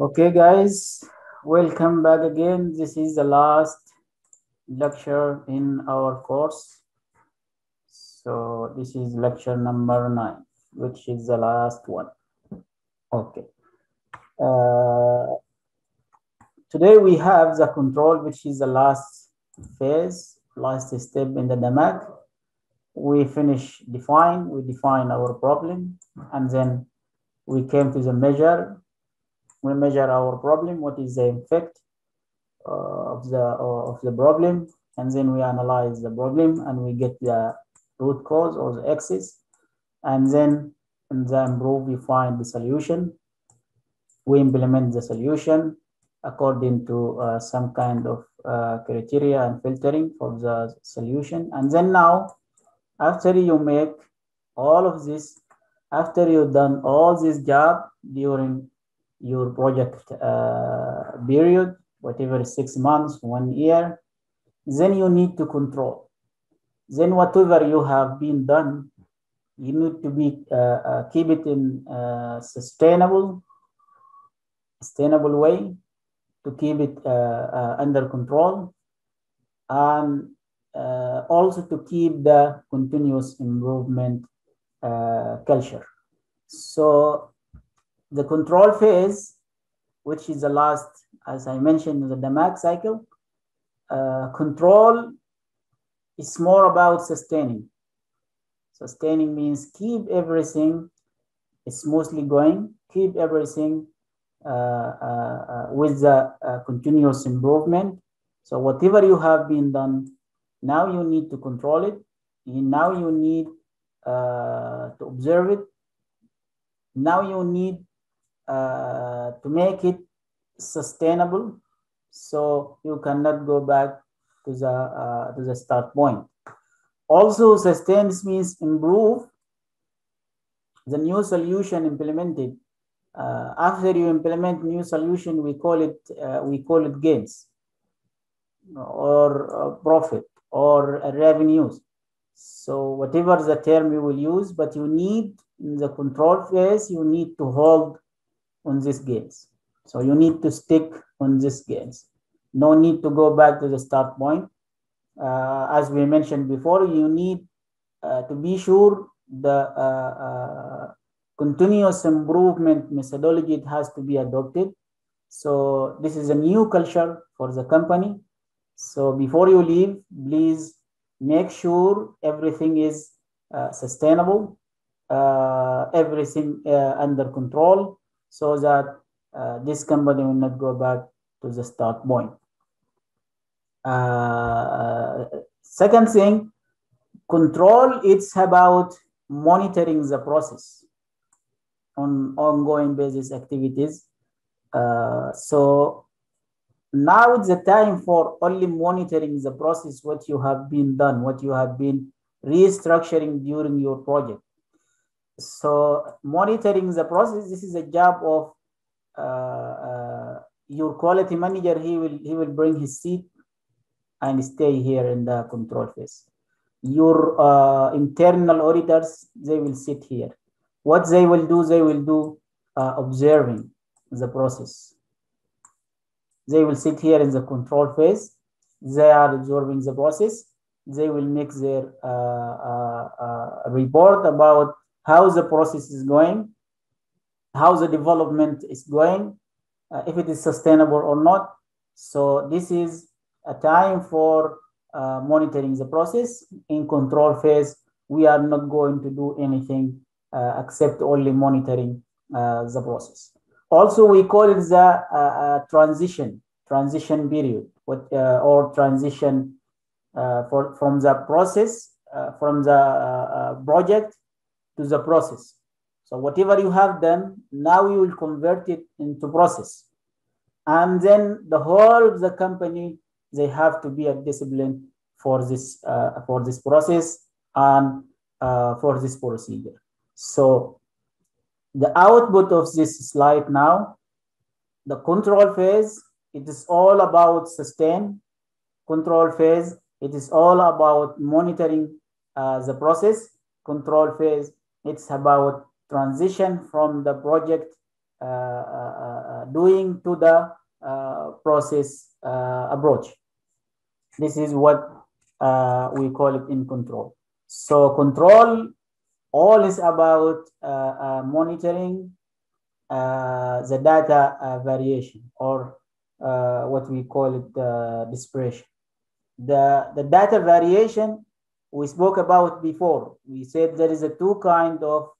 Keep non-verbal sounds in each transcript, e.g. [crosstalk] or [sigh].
Okay, guys, welcome back again. This is the last lecture in our course. So this is lecture number nine, which is the last one. Okay. Uh, today we have the control, which is the last phase, last step in the DMAIC. We finish define, we define our problem, and then we came to the measure we measure our problem, what is the effect uh, of the uh, of the problem, and then we analyze the problem and we get the root cause or the axis, and then in the improve we find the solution. We implement the solution according to uh, some kind of uh, criteria and filtering for the solution, and then now after you make all of this, after you've done all this job during your project uh, period, whatever six months, one year, then you need to control. Then whatever you have been done, you need to be uh, uh, keep it in uh, sustainable, sustainable way to keep it uh, uh, under control, and also to keep the continuous improvement culture. So the control phase, which is the last, as I mentioned, the DMAIC cycle, uh, control is more about sustaining. Sustaining means keep everything smoothly going, keep everything uh, uh, uh with the uh, continuous improvement. So whatever you have been done, now you need to control it. Now you need uh, to observe it. Now you need uh, to make it sustainable so you cannot go back to the uh, to the start point. Also sustain means improve the new solution implemented. Uh, after you implement new solution we call it uh, we call it gains or uh, profit or revenues. So whatever the term you will use but you need in the control phase you need to hold on these gains. So you need to stick on these gains. No need to go back to the start point. Uh, as we mentioned before, you need uh, to be sure the uh, uh continuous improvement methodology it has to be adopted. So this is a new culture for the company. So before you leave, please make sure everything is uh, sustainable, uh, everything under control, so that uh, this company will not go back to the start point. Uh, second thing, control, it's about monitoring the process on ongoing basis activities. Uh, so now it's the time for only monitoring the process, what you have been done, what you have been restructuring during your project. So monitoring the process, this is a job of uh, uh, your quality manager. He will he will bring his seat and stay here in the control phase. Your uh, internal auditors, they will sit here. What they will do, they will do uh, observing the process. They will sit here in the control phase. They are observing the process. They will make their uh, uh, report about how the process is going, how the development is going, uh, if it is sustainable or not. So this is a time for uh, monitoring the process. In control phase, we are not going to do anything uh, except only monitoring uh, the process. Also, we call it the uh, uh, transition, transition period, or transition for, from the process, from the project to the process. So whatever you have done, now you will convert it into process. And then the whole of the company, they have to be a discipline for this, uh, for this process and uh, for this procedure. So the output of this slide now, the control phase, it is all about sustain. Control phase, it is all about monitoring uh, the process. Control phase, it's about transition from the project uh, uh, uh, doing to the process approach. This is what we call it in control. So control all is about monitoring the data variation or what we call it uh, dispersion. The, the data variation we spoke about before. We said there is a two kind of,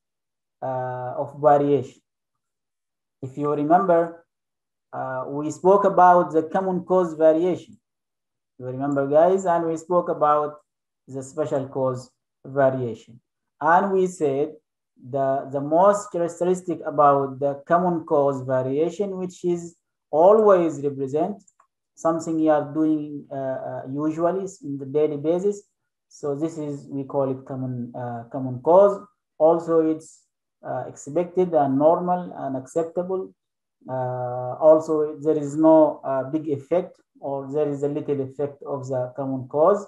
uh, of variation. If you remember, uh, we spoke about the common cause variation. You remember guys? And we spoke about the special cause variation. And we said the, the most characteristic about the common cause variation, which is always represent something you are doing uh, uh, usually in the daily basis. So this is, we call it common, uh, common cause. Also, it's uh, expected and normal and acceptable. Uh, also, there is no uh, big effect or there is a little effect of the common cause.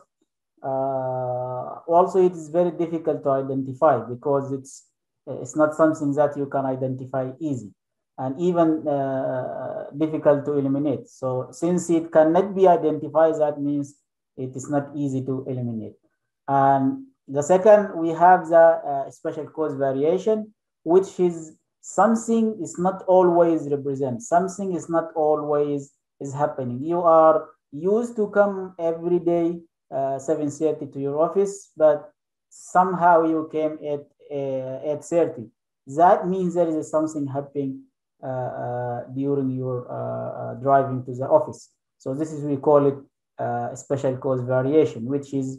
also, it is very difficult to identify because it's, it's not something that you can identify easy and even uh, difficult to eliminate. So since it cannot be identified, that means it is not easy to eliminate. And the second, we have the uh, special cause variation, which is something is not always represent. Something is not always is happening. You are used to come every day, uh, 7.30 to your office, but somehow you came at uh, 8.30. That means there is something happening uh, uh, during your uh, driving to the office. So this is, we call it special cause variation, which is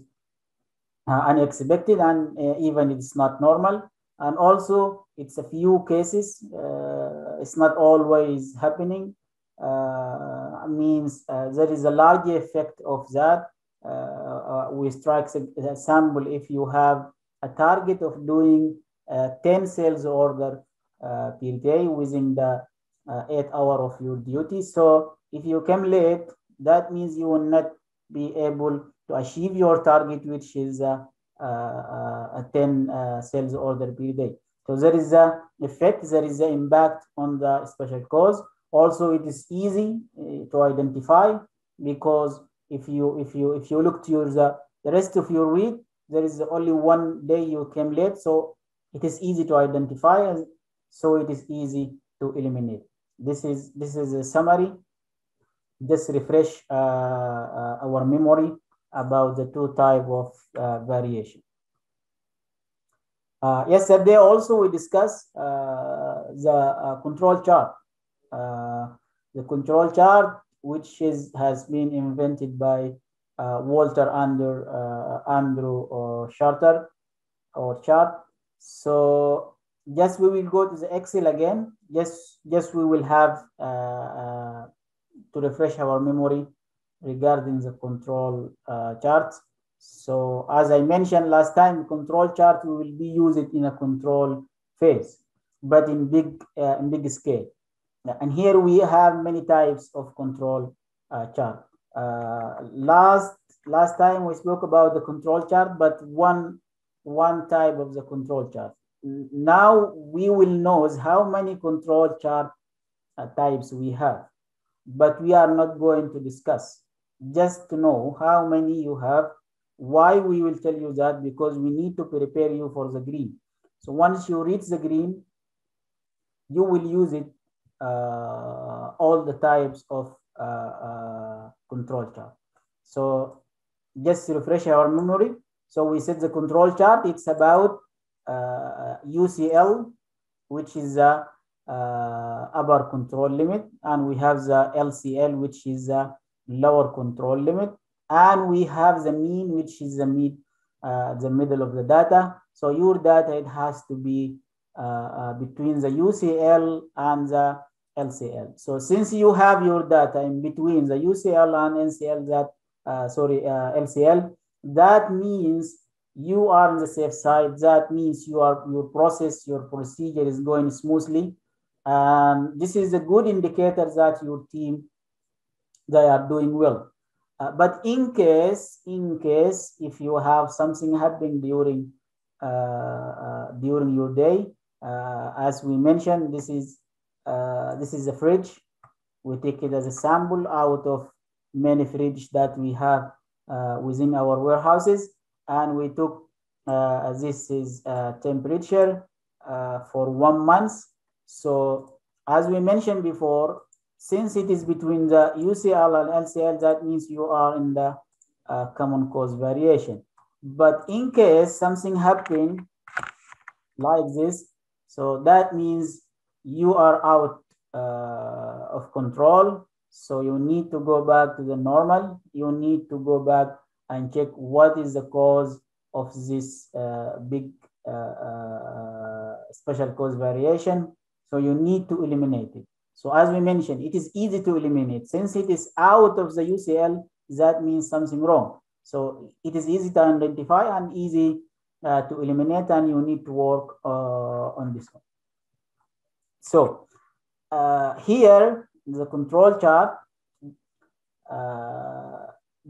unexpected and even it's not normal. And also it's a few cases, it's not always happening. means there is a large effect of that uh, we strike a sample if you have a target of doing uh, 10 sales order uh, per day within the uh, eight hour of your duty. So if you come late, that means you will not be able to achieve your target, which is a, a 10 sales order per day. So there is a effect, there is an impact on the special cause. Also, it is easy uh, to identify because if you if you if you look to your the, the rest of your week, there is only one day you came late. So it is easy to identify and so it is easy to eliminate. This is, this is a summary. Just refresh uh, uh, our memory about the two type of uh, variation. Uh, yesterday also we discussed uh, the uh, control chart. the control chart, which is has been invented by Walter Andrew, Andrew Shewhart or chart. So just we will go to the Excel again. Yes, yes, we will have uh, uh, to refresh our memory regarding the control uh, chart. So as I mentioned last time, control chart, will be used in a control phase, but in big, uh, in big scale. And here we have many types of control uh, chart. Uh, last, last time we spoke about the control chart, but one, one type of the control chart now we will know how many control chart uh, types we have, but we are not going to discuss. Just to know how many you have, why we will tell you that, because we need to prepare you for the green. So once you reach the green, you will use it uh, all the types of uh, uh control chart. So just refresh our memory. So we said the control chart, it's about UCL, which is the uh, upper control limit, and we have the LCL, which is the lower control limit, and we have the mean, which is the mid, uh, the middle of the data. So your data it has to be uh, uh between the UCL and the LCL. So since you have your data in between the UCL and NCL, that uh, sorry uh, LCL, that means you are on the safe side. That means you are your process, your procedure is going smoothly. And this is a good indicator that your team they are doing well. Uh, but in case, in case if you have something happening during uh, uh, during your day, uh, as we mentioned, this is uh, this is a fridge. We take it as a sample out of many fridge that we have within our warehouses. And we took, this is temperature for one month. So as we mentioned before, since it is between the UCL and LCL, that means you are in the uh, common cause variation. But in case something happened like this, so that means you are out uh, of control. So you need to go back to the normal. You need to go back and check what is the cause of this uh, big uh, uh special cause variation. So you need to eliminate it. So as we mentioned, it is easy to eliminate. Since it is out of the UCL, that means something wrong. So it is easy to identify and easy uh, to eliminate and you need to work uh, on this one. So uh, here, the control chart, uh,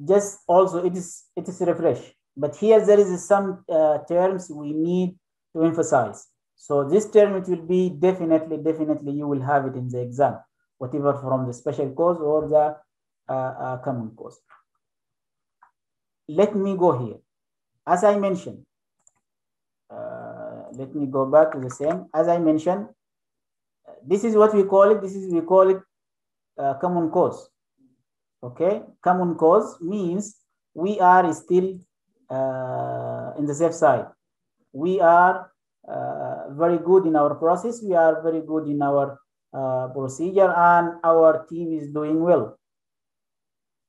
just also it is, it is refresh. But here there is some uh, terms we need to emphasize. So this term, it will be definitely, definitely you will have it in the exam, whatever from the special cause or the uh, uh, common cause. Let me go here. As I mentioned, uh, let me go back to the same. As I mentioned, this is what we call it. This is, we call it uh, common cause. Okay, common cause means we are still uh, in the safe side. We are very good in our process. We are very good in our uh, procedure and our team is doing well.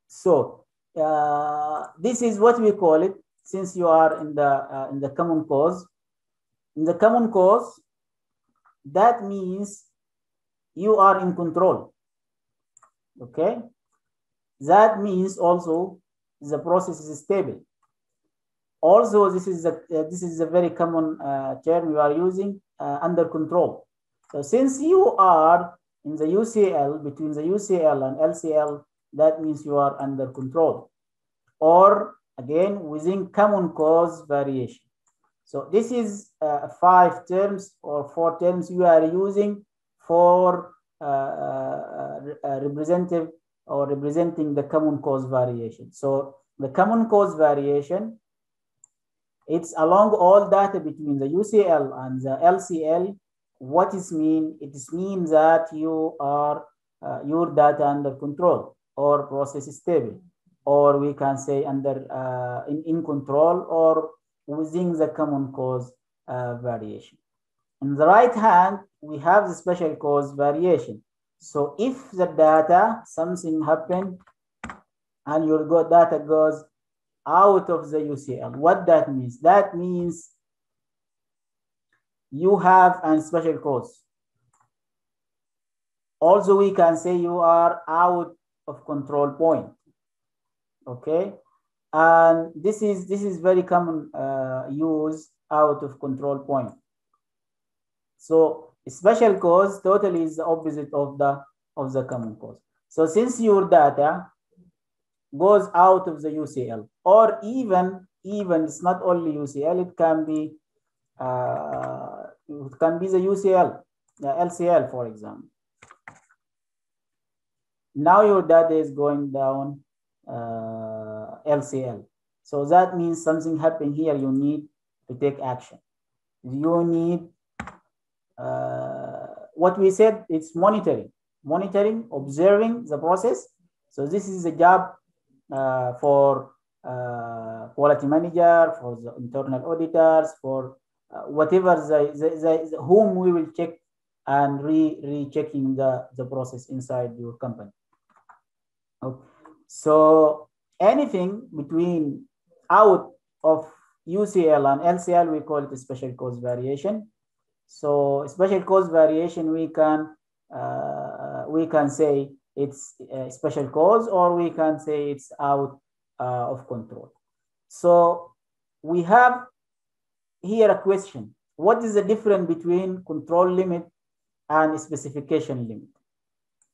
So uh, this is what we call it since you are in the uh, in the common cause. In the common cause, that means you are in control. Okay, that means also the process is stable. Also, this is a uh, this is a very common uh, term we are using uh, under control. So since you are in the UCL between the UCL and LCL, that means you are under control. Or again within common cause variation. So this is uh, five terms or four terms you are using for uh, uh, representative or representing the common cause variation. So the common cause variation it's along all data between the UCL and the LCL. What is mean? It means that you are uh, your data under control or process is stable, or we can say under uh, in, in control or within the common cause uh, variation. In the right hand, we have the special cause variation. So if the data, something happened and your data goes out of the UCL. What that means? That means you have a special cause. Also, we can say you are out of control point. Okay, and this is this is very common uh, use out of control point. So special cause totally is the opposite of the of the common cause. So since your data goes out of the UCL or even even it's not only UCL it can be uh, it can be the UCL the LCL for example. Now your data is going down uh, LCL so that means something happened here. You need to take action. You need uh, what we said it's monitoring. Monitoring observing the process. So this is the job for uh, quality manager, for the internal auditors, for uh, whatever the, the, the, whom we will check and re rechecking the, the process inside your company. Okay. So anything between out of UCL and LCL, we call it special cause variation. So special cause variation, we can uh, we can say it's a special cause or we can say it's out uh, of control. So we have here a question. What is the difference between control limit and specification limit?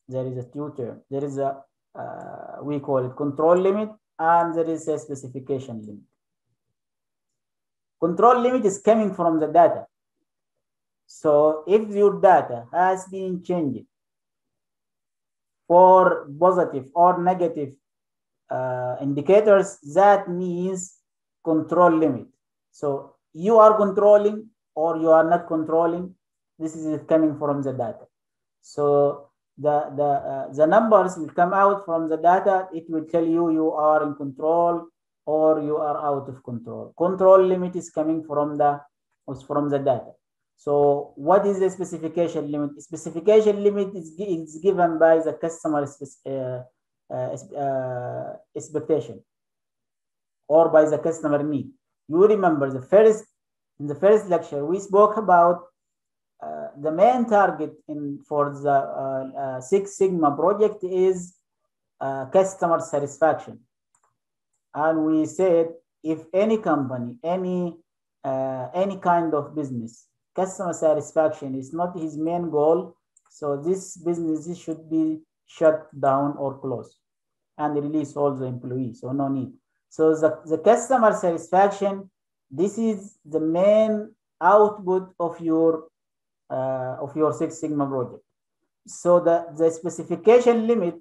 There is a two term. There is a, uh, we call it control limit and there is a specification limit. Control limit is coming from the data. So if your data has been changed for positive or negative uh, indicators, that means control limit. So you are controlling or you are not controlling. This is coming from the data. So the, the, uh, the numbers will come out from the data. It will tell you you are in control or you are out of control. Control limit is coming from the, from the data. So what is the specification limit? Specification limit is, is given by the customer uh, uh, uh, expectation or by the customer need. You remember the first in the first lecture we spoke about uh, the main target in for the uh, uh, Six Sigma project is customer satisfaction, and we said if any company, any any kind of business customer satisfaction is not his main goal. So this business should be shut down or closed and release all the employees. So no need. So the, the customer satisfaction, this is the main output of your uh, of your Six Sigma project. So the, the specification limit,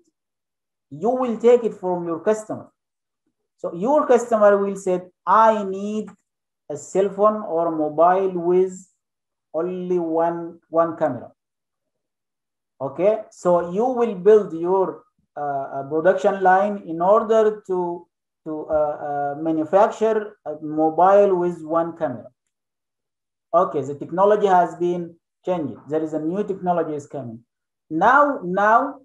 you will take it from your customer. So your customer will say, I need a cell phone or mobile with only one, one camera. Okay, so you will build your uh, production line in order to, to uh, uh, manufacture a mobile with one camera. Okay, the technology has been changed. There is a new technology is coming. Now, now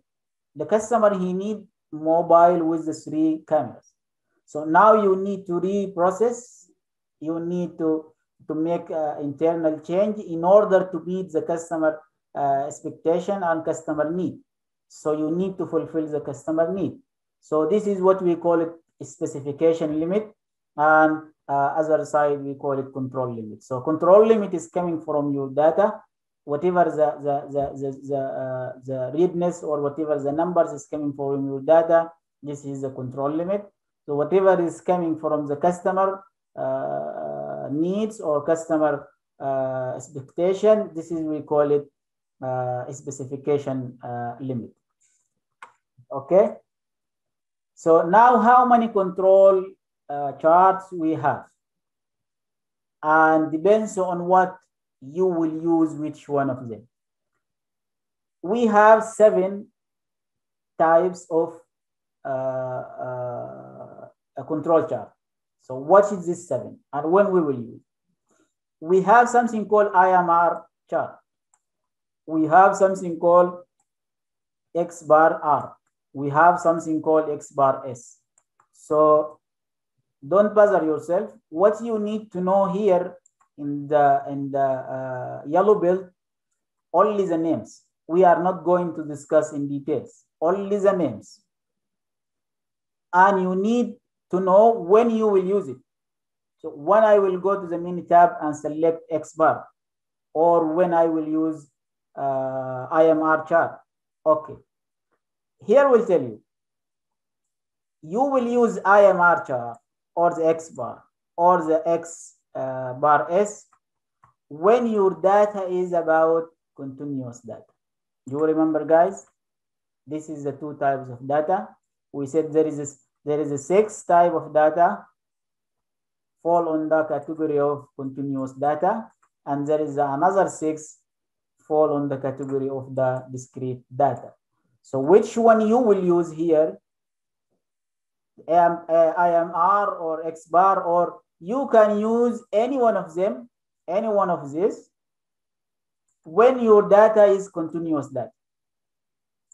the customer, he need mobile with the three cameras. So now you need to reprocess, you need to to make uh, internal change in order to meet the customer uh, expectation and customer need. So you need to fulfill the customer need. So this is what we call it specification limit and uh, other side we call it control limit. So control limit is coming from your data, whatever the the the the the, uh, the or whatever the numbers is coming from your data, this is the control limit. So whatever is coming from the customer, uh, needs or customer uh, expectation. This is we call it uh, specification uh, limit. Okay. So now how many control charts we have? And depends on what you will use which one of them. We have seven types of uh, uh, a control chart. So what is this seven and when we will use? We have something called IMR chart. We have something called X bar R. We have something called X bar S. So don't bother yourself. What you need to know here in the, in the uh, yellow belt, only the names. We are not going to discuss in details, only the names. And you need to know when you will use it. So when I will go to the Minitab and select X bar, or when I will use uh, IMR chart. Okay. Here will tell you, you will use IMR chart or the X bar or the X uh, bar S when your data is about continuous data. You remember guys, this is the two types of data. We said there is there is a six type of data fall on the category of continuous data, and there is another six fall on the category of the discrete data. So which one you will use here, IMR or X bar, or you can use any one of them, any one of this, when your data is continuous data.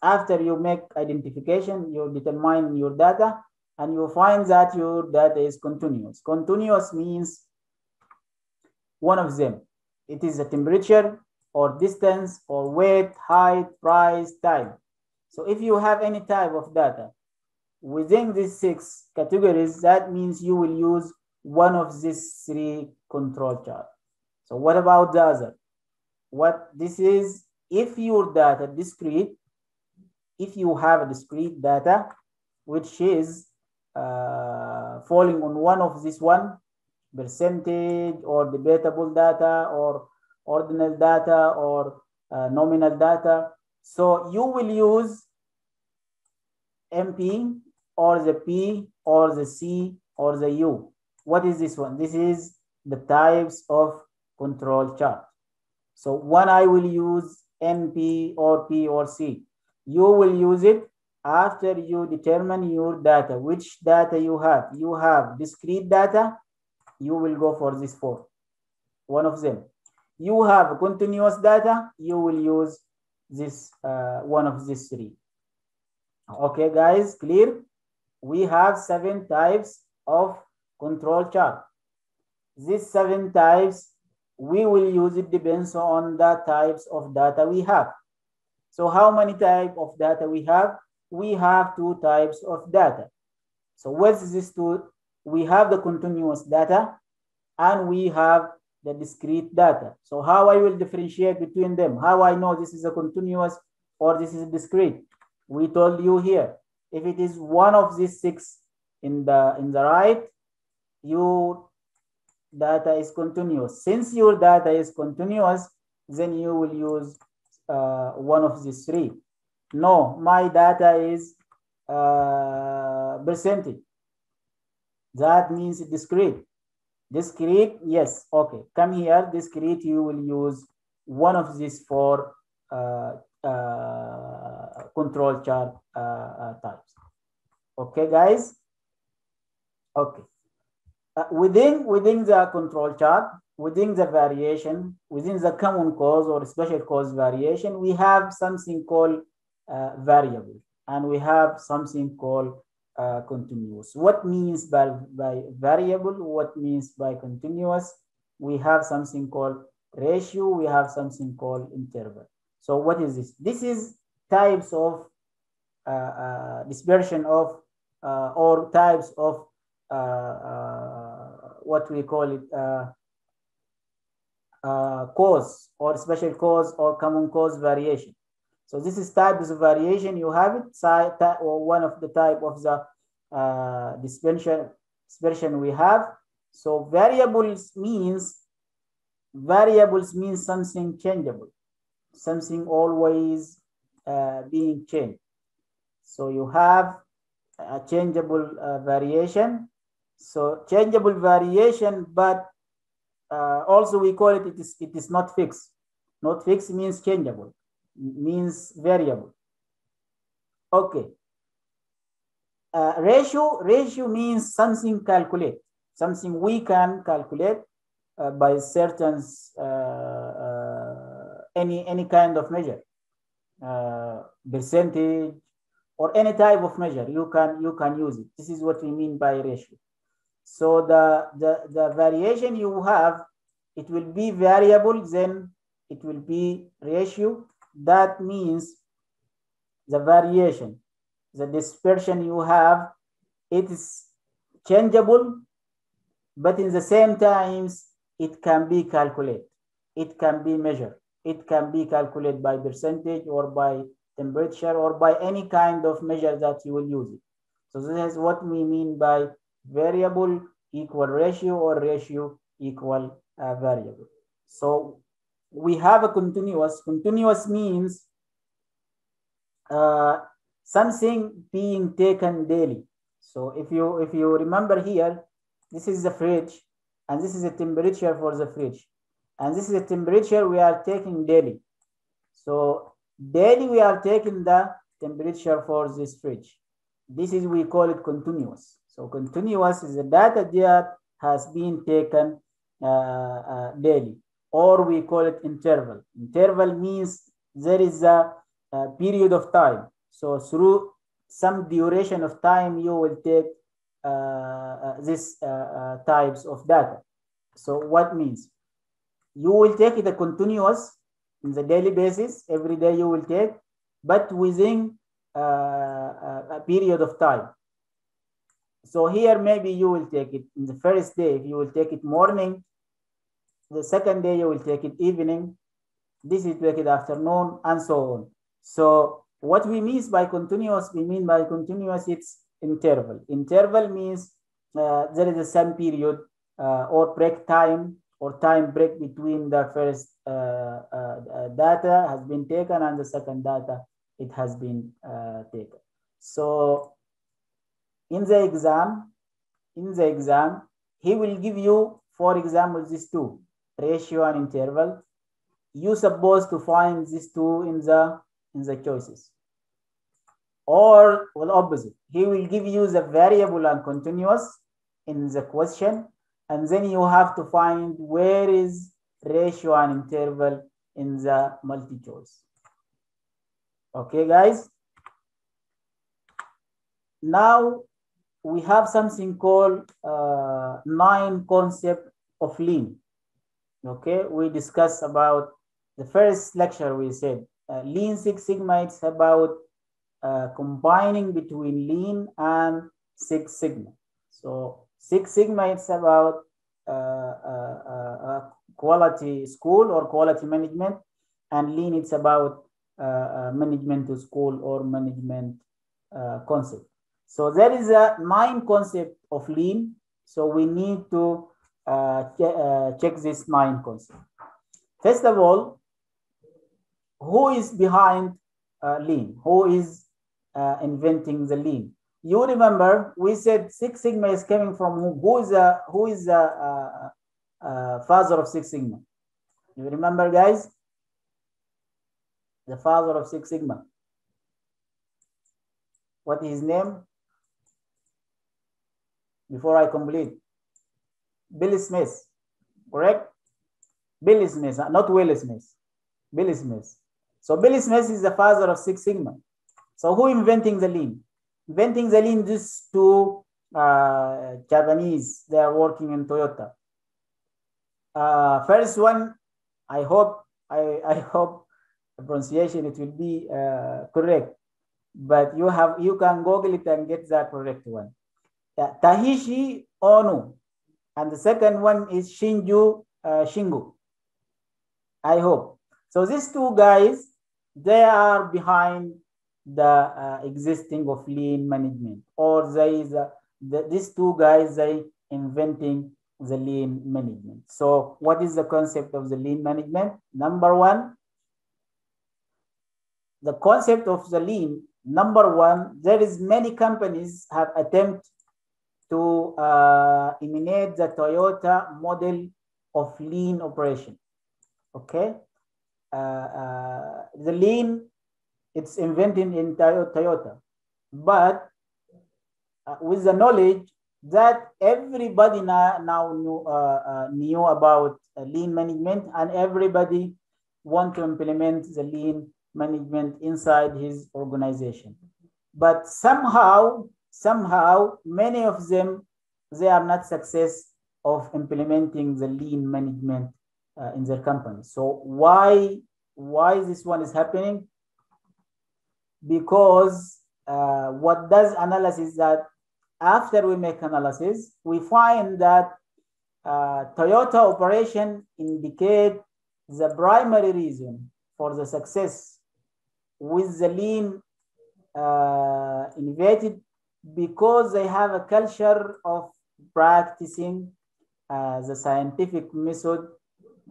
After you make identification, you determine your data, and you find that your data is continuous. Continuous means one of them. It is a temperature or distance or weight, height, price, time. So if you have any type of data within these six categories, that means you will use one of these three control chart. So what about the other? What this is, if your data discrete, if you have a discrete data, which is uh, falling on one of this one percentage or debatable data or ordinal data or uh, nominal data. So you will use NP or the P or the C or the U. What is this one? This is the types of control chart. So one I will use NP or P or C. You will use it after you determine your data, which data you have. You have discrete data, you will go for this four, one of them. You have continuous data, you will use this uh, one of these three. Okay, guys, clear? We have seven types of control chart. These seven types, we will use it depends on the types of data we have. So how many type of data we have? We have two types of data. So what's this two? We have the continuous data and we have the discrete data. So how I will differentiate between them? How I know this is a continuous or this is discrete? We told you here, if it is one of these six in the in the right, your data is continuous. Since your data is continuous, then you will use uh, one of these three. No, my data is uh, percentage. That means discrete. Discrete, yes, okay. Come here, discrete, you will use one of these four uh, uh, control chart uh, uh, types. Okay, guys? Okay. Uh, within, within the control chart, within the variation, within the common cause or special cause variation, we have something called uh, variable and we have something called uh, continuous. What means by, by variable? What means by continuous? We have something called ratio. We have something called interval. So what is this? This is types of uh, uh, dispersion of uh, or types of uh, what we call it cause or special cause or common cause variation. So this is types of variation. You have it, or one of the type of the uh, dispersion, dispersion we have. So variables means, variables means something changeable, something always uh, being changed. So you have a changeable uh, variation. So changeable variation, but uh, also we call it, it is, it is not fixed. Not fixed means changeable means variable. Okay. Uh, ratio, ratio means something calculate, something we can calculate uh, by certain uh, uh any any kind of measure, uh, percentage or any type of measure. You can you can use it. This is what we mean by ratio. So the the the variation you have, it will be variable. Then it will be ratio that means the variation, the dispersion you have, it is changeable, but in the same times, it can be calculated. It can be measured. It can be calculated by percentage or by temperature or by any kind of measure that you will use it. So this is what we mean by variable equal ratio or ratio equal uh, variable. So we have a continuous. Continuous means uh, something being taken daily. So if you if you remember here, this is the fridge, and this is the temperature for the fridge, and this is the temperature we are taking daily. So daily we are taking the temperature for this fridge. This is we call it continuous. So continuous is the data that has been taken uh, uh, daily or we call it interval. Interval means there is a, a, period of time. So through some duration of time, you will take uh, uh, this uh, uh types of data. So what means? You will take it a continuous in the daily basis, every day you will take, but within uh, a period of time. So here maybe you will take it in the first day, if you will take it morning, the second day you will take it evening. This is take it afternoon and so on. So what we mean by continuous, we mean by continuous, it's interval. Interval means uh, there is a some period uh, or break time or time break between the first uh, uh, data has been taken and the second data it has been uh, taken. So in the exam, in the exam, he will give you, for example, these two, ratio and interval. You supposed to find these two in the in the choices. Or well, opposite. He will give you the variable and continuous in the question, and then you have to find where is ratio and interval in the multi-choice. Okay, guys. Now we have something called uh, nine concept of lean. Okay, we discussed about the first lecture we said uh, lean six sigma it's about uh, combining between lean and six sigma. So six sigma it's about uh, uh, uh, quality school or quality management and lean it's about management to school or management concept. So there is a nine concept of lean. So we need to Uh, uh, check this nine concept first of all who is behind uh, lean? Who is uh, inventing the lean? You remember we said Six Sigma is coming from who? Who is a who is a father of Six Sigma? You remember, guys? The father of Six Sigma. What is his name? Before I complete, Bill Smith, correct? Bill Smith, not Will Smith. Bill Smith. So Bill Smith is the father of Six Sigma. So who inventing the lean? Inventing the lean, these two uh, Japanese, they are working in Toyota. Uh, first one, I hope, I, I hope the pronunciation, it will be uh, correct. But you have, you can Google it and get that correct one. Uh, Taiichi Ohno. And the second one is Shinju uh, Shingo. I hope. So these two guys, they are behind the uh, existing of lean management or they the, the, these two guys they inventing the lean management so what is the concept of the lean management number one the concept of the lean number one there is many companies have attempt to uh, the toyota model of lean operation. Okay? Uh, uh, the lean, it's invented in Toyota, but uh, with the knowledge that everybody now, now knew, knew about lean management and everybody want to implement the lean management inside his organization. But somehow, somehow, many of them, they are not success of implementing the lean management uh, in their company. So why why this one is happening? Because uh, what does analysis that after we make analysis, we find that uh, Toyota operation indicate the primary reason for the success with the lean uh, because they have a culture of practicing uh, the scientific method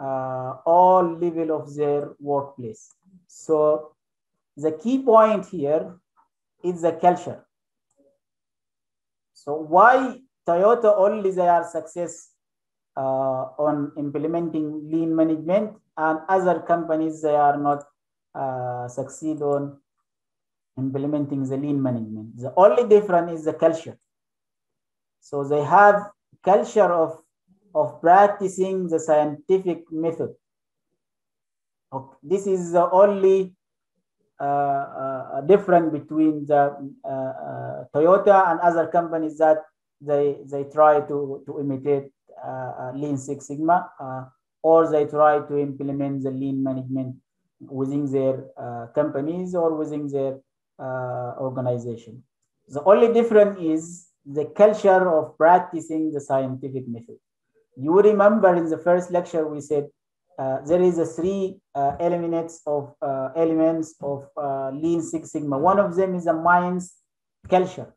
uh, all level of their workplace. So the key point here is the culture. So why Toyota only they are success uh, on implementing lean management and other companies they are not uh, succeed on implementing the lean management. The only difference is the culture. So they have culture of of practicing the scientific method. Okay. This is the only uh, uh, difference between the uh, uh, Toyota and other companies that they they try to to imitate uh, uh, Lean Six Sigma or they try to implement the lean management within their companies or within their organization. The only difference is the culture of practicing the scientific method. You remember in the first lecture we said uh, there is a three uh, elements of uh, elements of uh, Lean Six Sigma. One of them is a mind's culture.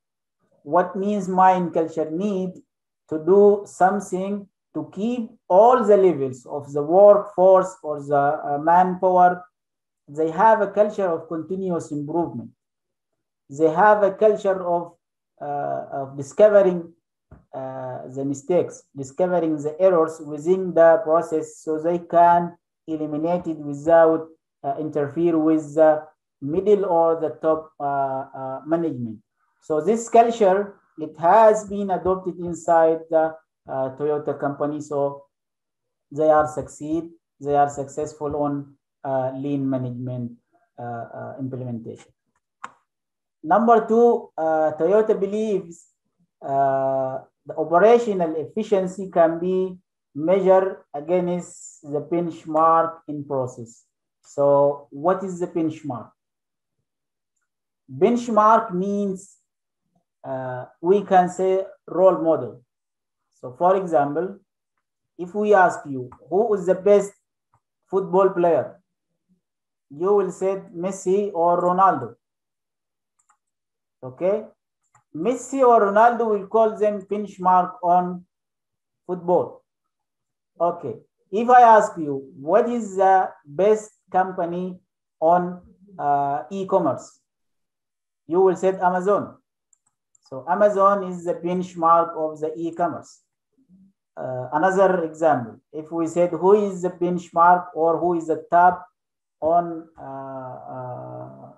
What means mind culture? Need to do something to keep all the levels of the workforce or the uh, manpower, they have a culture of continuous improvement. They have a culture of, uh, of discovering uh, the mistakes, discovering the errors within the process so they can eliminate it without uh, interfere with the middle or the top management. So this culture, it has been adopted inside the uh, Toyota company. So they are succeed, they are successful on uh, lean management uh, implementation. Number two, Toyota believes the operational efficiency can be measured against the benchmark in process. So what is the benchmark? Benchmark means uh, we can say role model. So for example, if we ask you, who is the best football player? You will say Messi or Ronaldo. Okay. Messi or Ronaldo will call them benchmark on football. Okay. If I ask you, what is the best company on uh, e-commerce? You will say Amazon. So Amazon is the benchmark of the e-commerce. Uh, another example, if we said who is the benchmark or who is the top on, uh, uh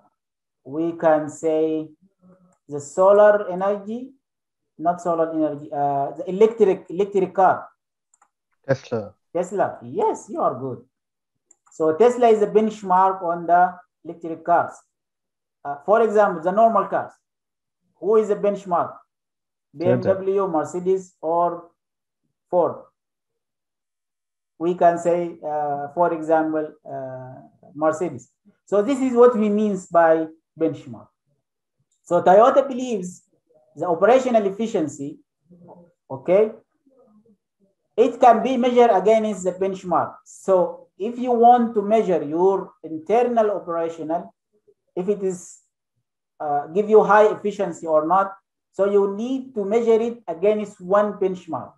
we can say the solar energy, not solar energy, uh, the electric electric car. Tesla. Tesla. Yes, you are good. So Tesla is a benchmark on the electric cars. Uh, for example, the normal cars. Who is a benchmark? BMW, Mercedes, or Ford. We can say, uh, for example, uh, Mercedes. So this is what we means by benchmark. So Toyota believes the operational efficiency, okay, it can be measured against the benchmark. So if you want to measure your internal operational, if it is uh, give you high efficiency or not, so you need to measure it against one benchmark.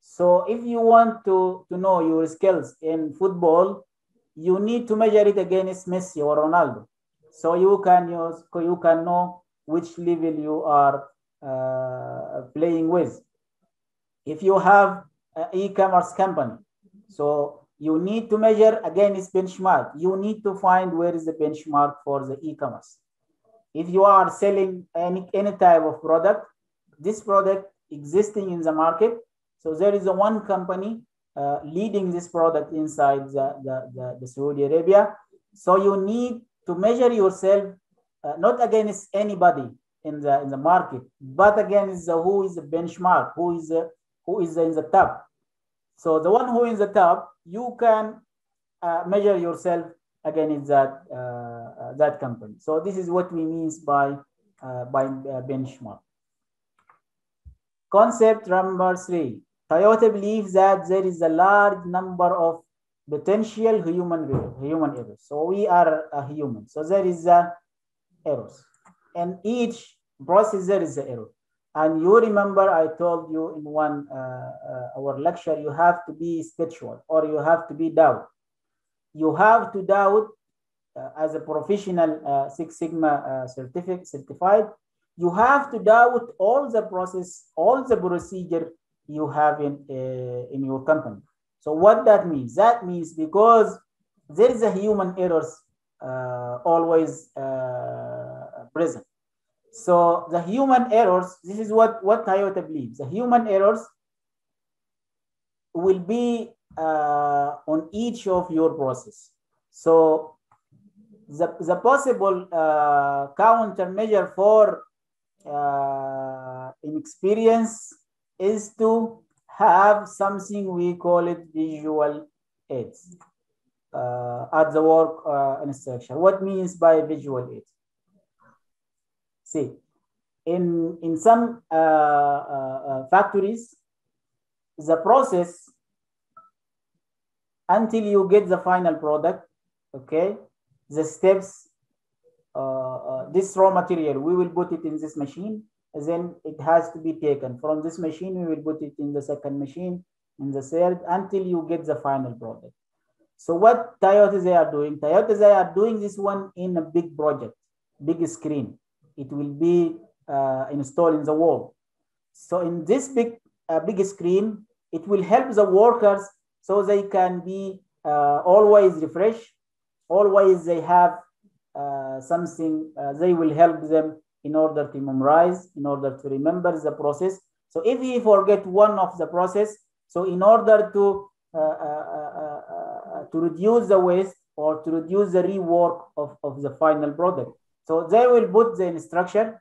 So if you want to, to know your skills in football, you need to measure it against Messi or Ronaldo. So you can use, you can know which level you are uh, playing with. If you have an e-commerce company, so you need to measure against benchmark. You need to find where is the benchmark for the e-commerce. If you are selling any, any type of product, this product existing in the market, so there is a one company uh, leading this product inside the, the, the, the Saudi Arabia. So you need to measure yourself uh, not against anybody in the in the market, but against the, who is the benchmark, who is the, who is in the top. So the one who is in the top, you can uh, measure yourself against that uh, uh that company. So this is what we mean by uh, by uh, benchmark. Concept number three. Toyota believes that there is a large number of potential human human errors. So we are a human. So there is a errors. And each processor is an error. And you remember I told you in one uh, uh, our lecture, you have to be spiritual or you have to be doubt. You have to doubt uh, as a professional uh, Six Sigma uh, certified. You have to doubt all the process, all the procedure you have in uh, in your company. So what that means? That means because there is a human errors always present. So the human errors, this is what, what Toyota believes. The human errors will be uh, on each of your process. So the, the possible uh, countermeasure for uh, inexperience is to have something we call it visual aids uh, at the work uh, instruction. What means by visual aid? See, in, in some uh, uh, uh, factories, the process until you get the final product, okay, the steps, uh, this raw material, we will put it in this machine, then it has to be taken. From this machine, we will put it in the second machine, in the third until you get the final product. So what Toyota they are doing? Toyota they are doing this one in a big project, big screen. It will be uh, installed in the wall. So in this big uh, big screen, it will help the workers so they can be uh, always refreshed, always they have uh, something uh, they will help them in order to memorize, in order to remember the process. So if he forget one of the process, so in order to uh, to reduce the waste or to reduce the rework of, of the final product. So they will put the instruction,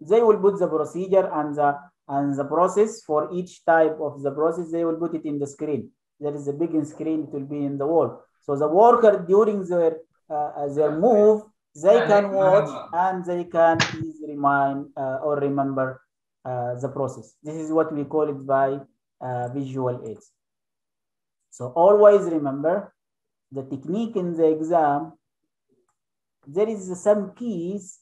they will put the procedure and the and the process for each type of the process, they will put it in the screen. There is a big screen, it will be in the wall. So the worker during their uh, their move, they can watch and they can easily remind uh, or remember uh, the process. This is what we call it by uh, visual aids. So always remember the technique in the exam, there is some keys,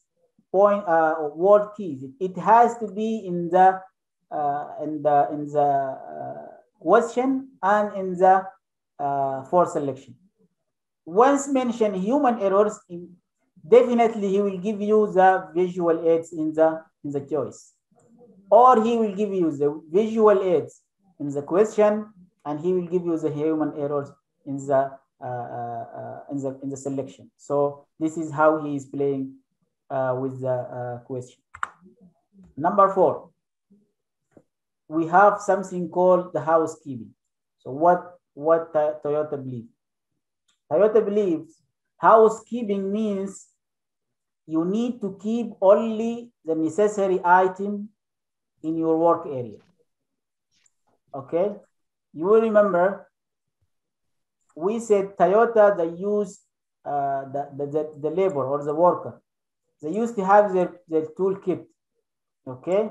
point uh, word keys. It has to be in the uh, in the in the uh, question and in the uh, for selection. Once mentioned human errors, definitely he will give you the visual aids in the in the choice, or he will give you the visual aids in the question, and he will give you the human errors in the Uh, uh, uh, in the in the selection. So this is how he is playing uh, with the question. Number four, we have something called the housekeeping. So what what Toyota believes? Toyota believes housekeeping means you need to keep only the necessary item in your work area. Okay, you will remember we said Toyota they use uh, the, the, the, labor or the worker. They used to have their, their toolkit, okay,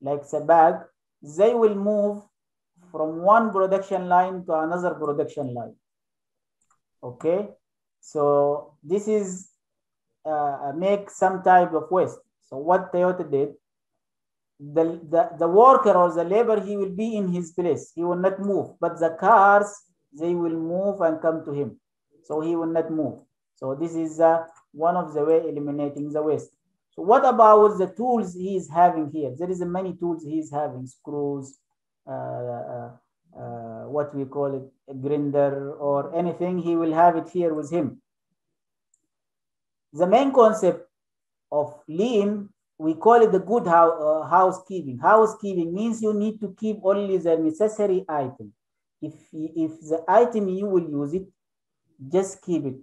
like the bag. They will move from one production line to another production line. Okay, so this is uh, make some type of waste. So what Toyota did, the, the, the worker or the labor, he will be in his place. He will not move, but the cars, they will move and come to him. So he will not move. So this is uh, one of the way eliminating the waste. So what about the tools he is having here? There is many tools he is having, screws, uh, uh, uh, what we call it, a grinder or anything, he will have it here with him. The main concept of lean, we call it the good uh, housekeeping. Housekeeping means you need to keep only the necessary item. If, if the item you will use it, just keep it.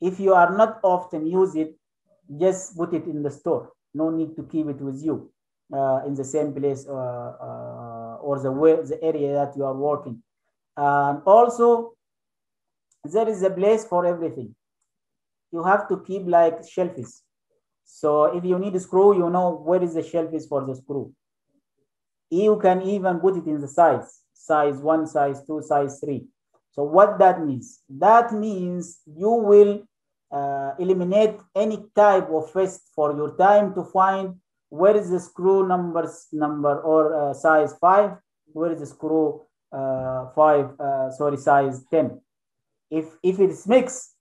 If you are not often use it, just put it in the store. No need to keep it with you uh, in the same place uh, uh, or the way, the area that you are working. And also, there is a place for everything. You have to keep like shelves. So if you need a screw, you know where is the shelf is for the screw. You can even put it in the size, size one, size two, size three. So what that means? That means you will uh, eliminate any type of waste for your time to find where is the screw numbers number or uh, size five, where is the screw uh, five, uh, sorry, size 10. If, if it's mixed,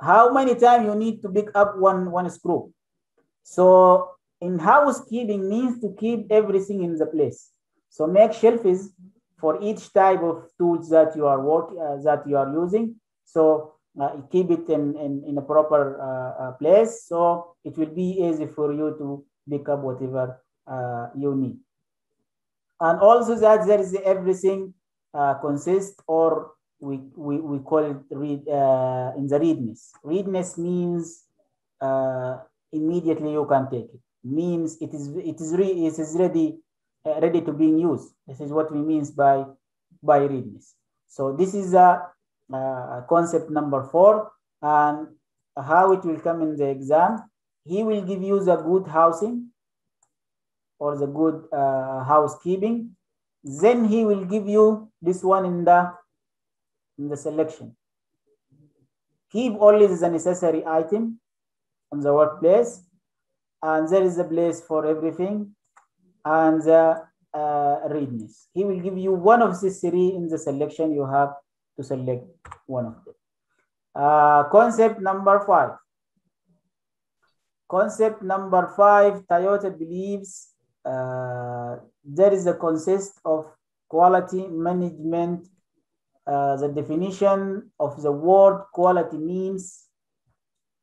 how many times you need to pick up one, one screw? So in housekeeping means to keep everything in the place. So make shelves for each type of tools that you are working, uh, that you are using. So uh, keep it in, in, in a proper uh, uh, place. So it will be easy for you to pick up whatever uh, you need. And also that there is everything uh, consists or we, we, we call it read in the readiness. Readiness means immediately you can take it. Means it is it is re, it is ready ready to being used. This is what we means by by readiness. So this is a, a concept number four, and how it will come in the exam. He will give you the good housing or the good uh, housekeeping. Then he will give you this one in the in the selection. Keep only the necessary item on the workplace, and there is a place for everything and the uh, readiness. He will give you one of these three in the selection. You have to select one of them. Uh, concept number five. Concept number five, Toyota believes uh, there is a consist of quality management. Uh, the definition of the word quality means.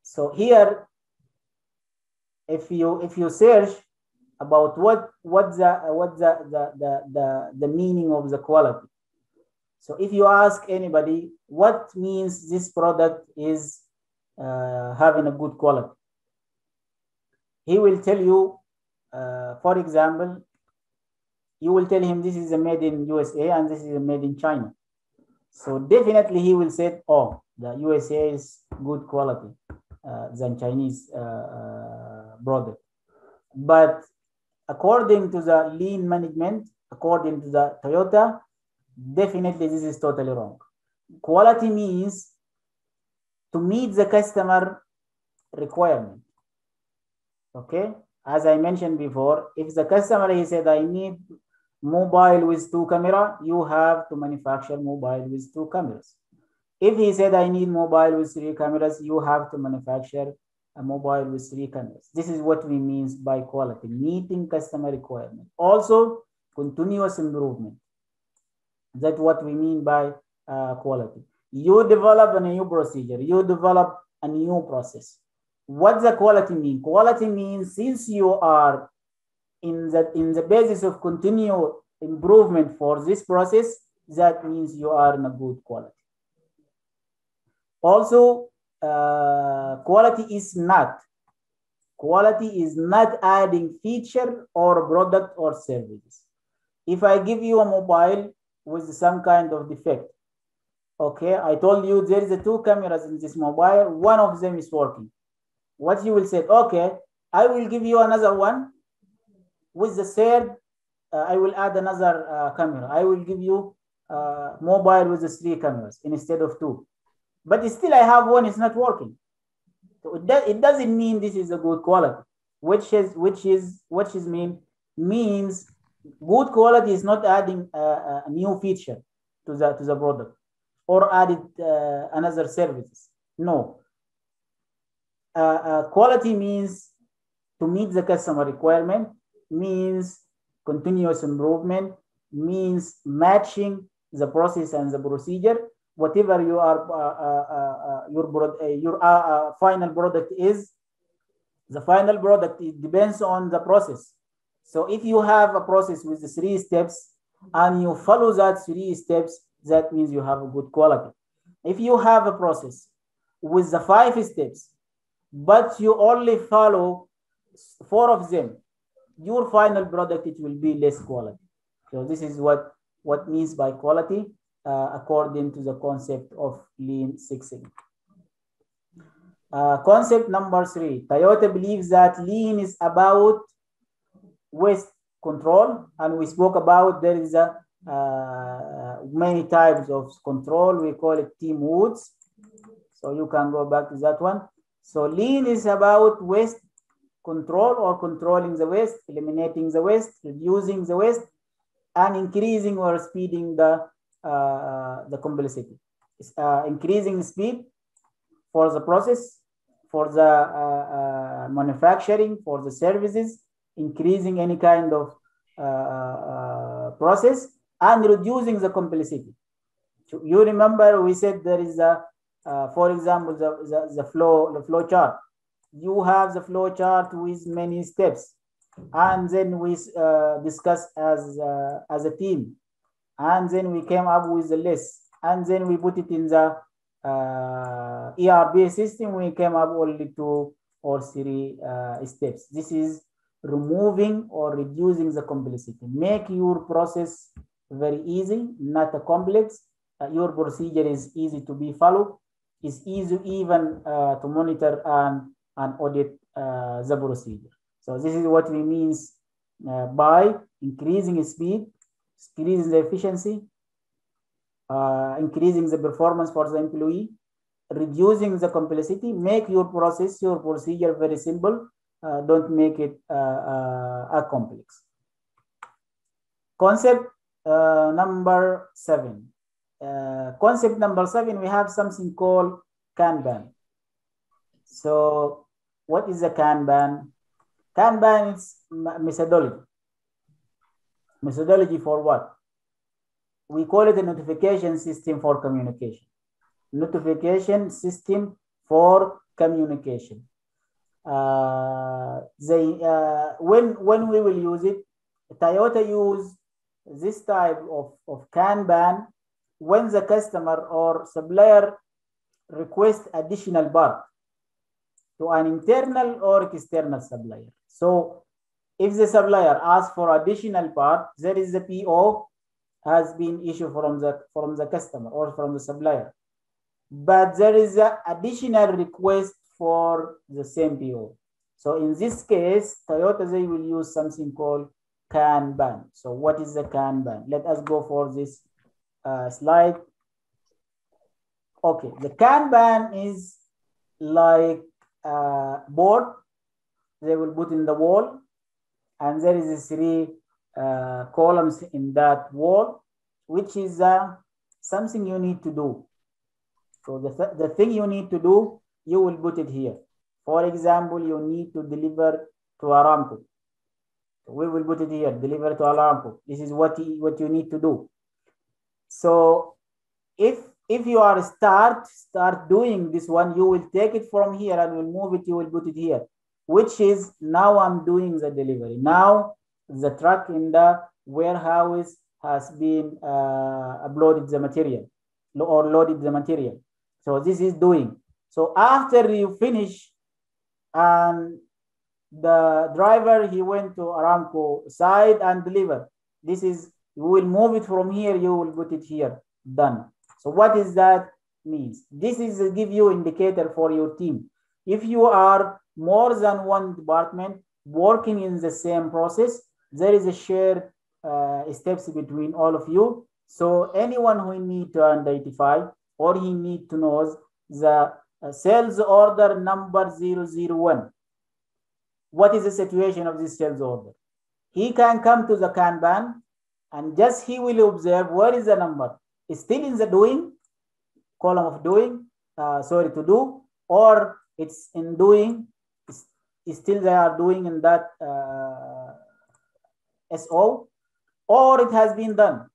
So here, if you if you search about what what the what the the the the, the meaning of the quality. So if you ask anybody what means this product is uh, having a good quality, he will tell you, uh, for example, you will tell him this is a made in USA and this is a made in China. So definitely he will say, oh, the USA is good quality uh, than Chinese uh, uh, product. But according to the lean management, according to the Toyota, definitely this is totally wrong. Quality means to meet the customer requirement. Okay, as I mentioned before, if the customer he said I need mobile with two camera, you have to manufacture mobile with two cameras. If he said I need mobile with three cameras, you have to manufacture mobile with three cameras. This is what we mean by quality, meeting customer requirement. Also, continuous improvement. That's what we mean by uh, quality. You develop a new procedure, you develop a new process. What the quality mean? Quality means since you are in the, in the basis of continual improvement for this process, that means you are in a good quality. Also, uh, quality is not. Quality is not adding feature or product or services. If i give you a mobile with some kind of defect okay i told you there is a two cameras in this mobile one of them is working. What you will say okay i will give you another one with the third uh, i will add another uh, camera. I will give you uh, mobile with the three cameras instead of two but still I have one, it's not working. So it, does, it doesn't mean this is a good quality, which is which is which is mean means good quality is not adding a, a new feature to the to the product or added uh, another services. No. Uh, uh, quality means to meet the customer requirement, means continuous improvement, means matching the process and the procedure whatever you are uh, uh, uh, uh your uh, your final product is the final product it depends on the process. So if you have a process with the three steps and you follow that three steps that means you have a good quality. If you have a process with the five steps but you only follow four of them your final product it will be less quality. So this is what what means by quality uh, according to the concept of Lean Six Sigma. Uh, concept number three, Toyota believes that Lean is about waste control, and we spoke about there is a uh, many types of control. We call it TIMWOODS. So you can go back to that one. So lean is about waste control or controlling the waste, eliminating the waste, reducing the waste, and increasing or speeding the the complexity. Uh, increasing speed for the process, for the uh, manufacturing, for the services, increasing any kind of process, and reducing the complexity. You remember we said there is a, for example, the, the, the flow the flow chart. You have the flow chart with many steps, and then we uh, discuss as uh, as a team and then we came up with the list. And then we put it in the uh, ERP system. We came up only two or three uh, steps. This is removing or reducing the complexity. Make your process very easy not a complex. Uh, your procedure is easy to be followed. It's easy even uh, to monitor and, and audit uh, the procedure. So this is what we means uh, by increasing speed increasing the efficiency, uh, increasing the performance for the employee, reducing the complexity, make your process, your procedure very simple, uh, don't make it uh, uh complex. concept uh, number seven. Uh, concept number seven, we have something called Kanban. So what is a Kanban? Kanban is methodology. Methodology for what? We call it a notification system for communication. Notification system for communication. Uh, they, uh, when, when we will use it, Toyota use this type of, of Kanban when the customer or supplier request additional part to an internal or external supplier. So if the supplier asks for additional part, there is a PO has been issued from the, from the customer or from the supplier. But there is an additional request for the same PO. So in this case, Toyota, they will use something called Kanban. So what is the Kanban? Let us go for this uh, slide. Okay, the Kanban is like a board they will put in the wall and there is three uh, columns in that wall, which is uh, something you need to do. So the, th the thing you need to do, you will put it here. For example, you need to deliver to Aramco. We will put it here, deliver to Aramco. This is what, you, what you need to do. So if if you are start start doing this one, you will take it from here and will move it, you will put it here, which is now I'm doing the delivery. Now the truck in the warehouse has been uh, uploaded the material or loaded the material. So this is doing. So after you finish and the driver, he went to Aramco side and deliver. This is, you will move it from here, you will put it here, done. So what is that means? This is give you indicator for your team. If you are more than one department working in the same process, there is a shared uh, steps between all of you. So anyone who need to identify or he need to know the uh, sales order number 001. What is the situation of this sales order? He can come to the Kanban and just he will observe where is the number. It's still in the doing, column of doing, uh, sorry, to do, or it's in doing, still they are doing in that uh, SO, or it has been done.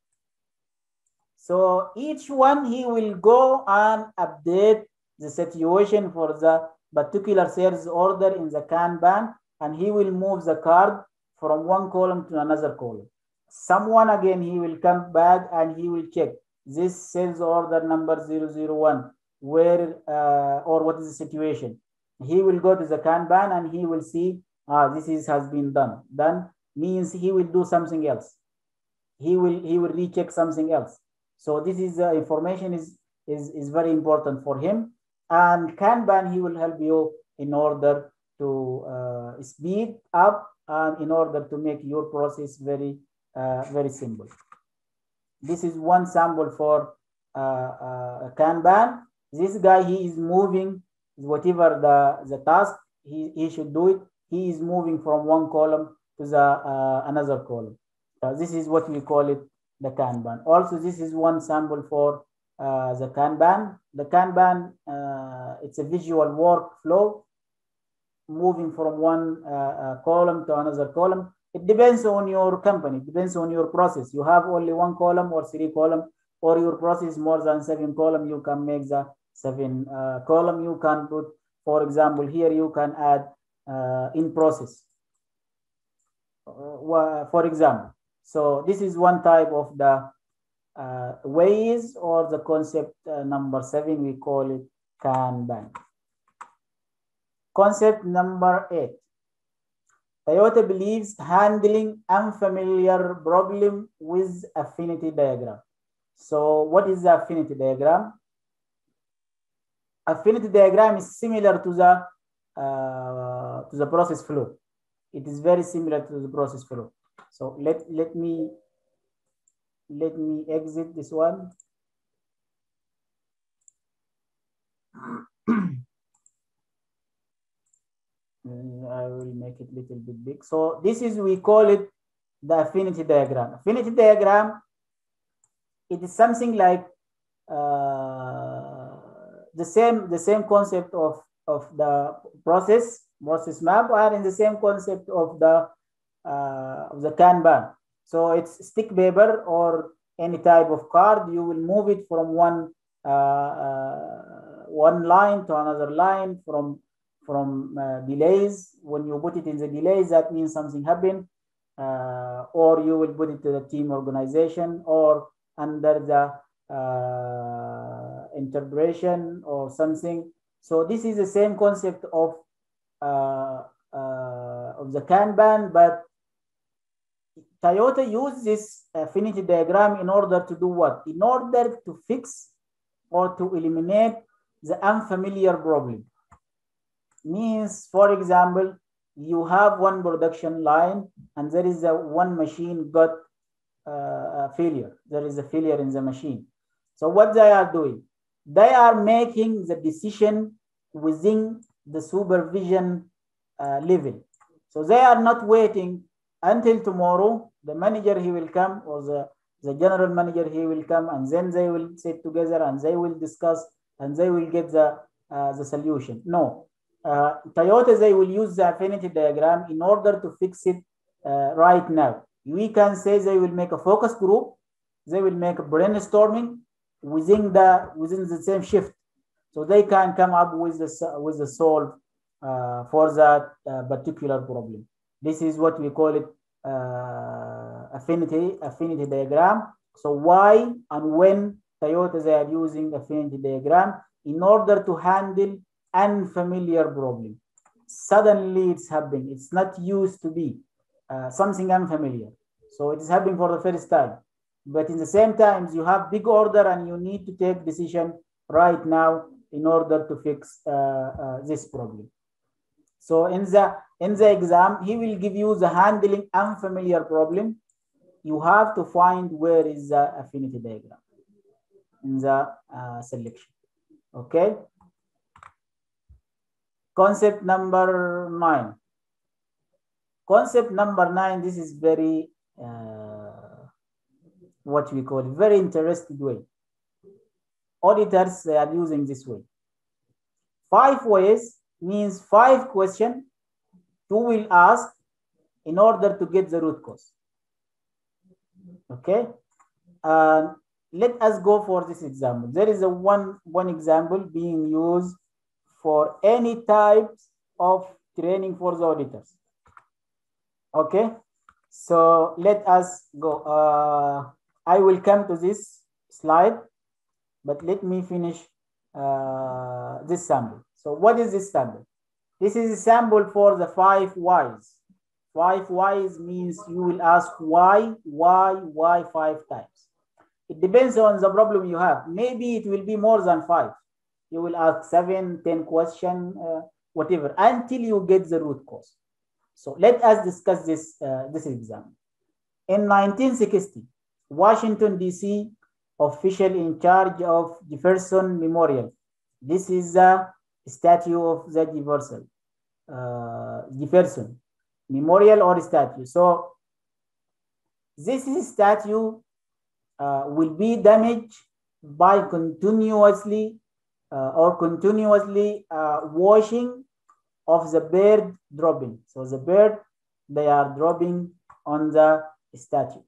So each one, he will go and update the situation for the particular sales order in the Kanban, and he will move the card from one column to another column. Someone again, he will come back and he will check this sales order number 001, where uh, or what is the situation. He will go to the Kanban and he will see, ah, this is, has been done. Done means he will do something else. He will, he will recheck something else. So this is uh, information is, is, is very important for him. And Kanban, he will help you in order to uh, speed up and in order to make your process very, uh, very simple. This is one sample for uh, uh, Kanban. This guy, he is moving whatever the, the task he, he should do it. He is moving from one column to the uh, another column. this is what we call it the Kanban. Also, this is one sample for uh, the Kanban. The Kanban, uh, it's a visual workflow moving from one uh, column to another column. It depends on your company, it depends on your process. You have only one column or three column, or your process more than seven column, you can make the seven uh, column. You can put, for example, here you can add uh, in process. Uh, for example, so this is one type of the uh, ways or the concept uh, number seven, we call it Kanban. Concept number eight. Toyota believes handling unfamiliar problem with affinity diagram. So what is the affinity diagram? Affinity diagram is similar to the uh, to the process flow. It is very similar to the process flow. So let let me let me exit this one. [clears throat] I will make it little bit big. So this is, we call it the affinity diagram. Affinity diagram, it is something like uh, the same the same concept of of the process process map are in the same concept of the uh, of the Kanban. So it's stick paper or any type of card. You will move it from one uh, uh, one line to another line from from uh, delays. When you put it in the delays, that means something happened. Uh, or you will put it to the team organization or under the uh, interpretation or something. So this is the same concept of uh, uh, of the Kanban, but Toyota used this affinity diagram in order to do what? In order to fix or to eliminate the unfamiliar problem. Means, for example, you have one production line and there is a one machine got uh, a failure. There is a failure in the machine. So what they are doing? They are making the decision within the supervision uh, level. So they are not waiting until tomorrow. The manager he will come or the, the general manager he will come and then they will sit together and they will discuss and they will get the, uh, the solution. No, uh, Toyota, they will use the affinity diagram in order to fix it uh, right now. We can say they will make a focus group, they will make a brainstorming within the within the same shift, so they can come up with the with the solve uh, for that uh, particular problem. This is what we call it uh, affinity affinity diagram. So why and when Toyota they are using affinity diagram in order to handle unfamiliar problem. Suddenly it's happening. It's not used to be uh, something unfamiliar. So it is happening for the first time. But in the same times, you have big order and you need to take decision right now in order to fix uh, uh, this problem. So in the in the exam, he will give you the handling unfamiliar problem. You have to find where is the affinity diagram in the uh, selection. Okay. Concept number nine. Concept number nine, this is very, uh, what we call very interesting way. Auditors, they are using this way. Five ways means five questions you will ask in order to get the root cause. Okay. Uh, let us go for this example. There is a one, one example being used for any types of training for the auditors. Okay, so let us go. Uh, I will come to this slide, but let me finish uh, this sample. So what is this sample? This is a sample for the five whys. Five whys means you will ask why, why, why five times. It depends on the problem you have. Maybe it will be more than five you will ask seven, 10 question, uh, whatever, until you get the root cause. So let us discuss this, uh, this example. In 1960, Washington, D.C. official in charge of Jefferson Memorial. This is the statue of the Jefferson, uh, Jefferson Memorial or statue. So this statue uh, will be damaged by continuously uh, or continuously uh, washing of the bird dropping. So the bird, they are dropping on the statue.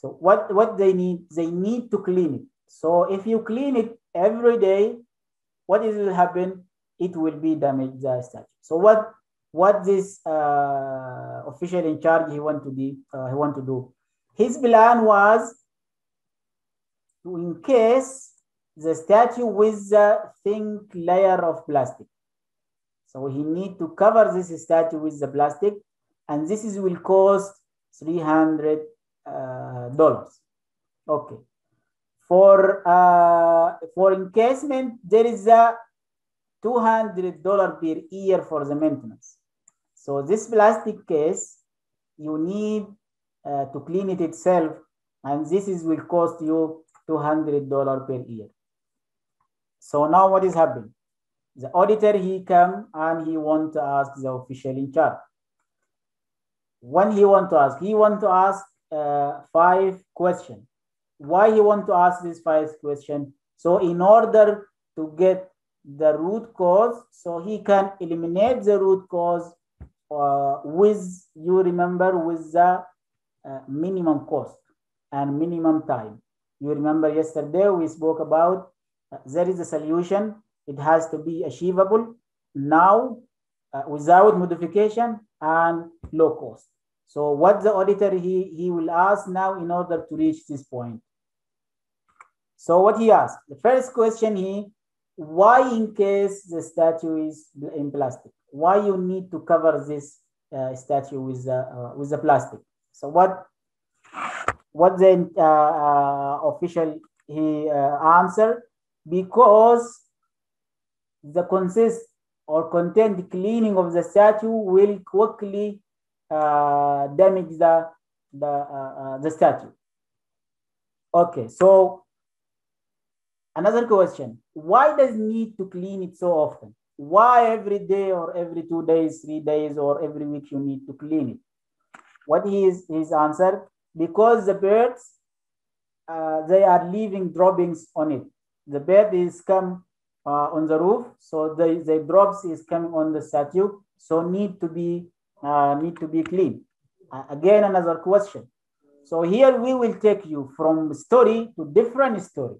So what, what they need, they need to clean it. So if you clean it every day, what is will happen? It will be damaged the statue. So what what this uh, official in charge he want to be uh, he want to do? His plan was to encase the statue with a thin layer of plastic. So he need to cover this statue with the plastic and this is will cost $300. Uh, okay. For, uh, for encasement, there is a $200 per year for the maintenance. So this plastic case, you need uh, to clean it itself and this is will cost you $200 per year. So now what is happening? The auditor, he come and he want to ask the official in charge. when he want to ask he want to ask uh, five question. Why he want to ask this five question? So in order to get the root cause so he can eliminate the root cause uh, with you remember with the uh, minimum cost and minimum time. You remember yesterday we spoke about uh, there is a solution. It has to be achievable now uh, without modification and low cost so what the auditor he he will ask now in order to reach this point. So what he asked the first question he why in case the statue is in plastic? Why you need to cover this uh, statue with the uh, with the plastic? So what what the uh, uh official he uh, answered because the consist or content cleaning of the statue will quickly uh, damage the the the statue. Okay so another question. Why does need to clean it so often? Why every day or every two days three days or every week you need to clean it? What is his answer? Because the birds uh, they are leaving droppings on it. The bird is come uh, on the roof so the, the drops is coming on the statue so need to be uh, need to be clean. Uh, again another question. So here we will take you from story to different story.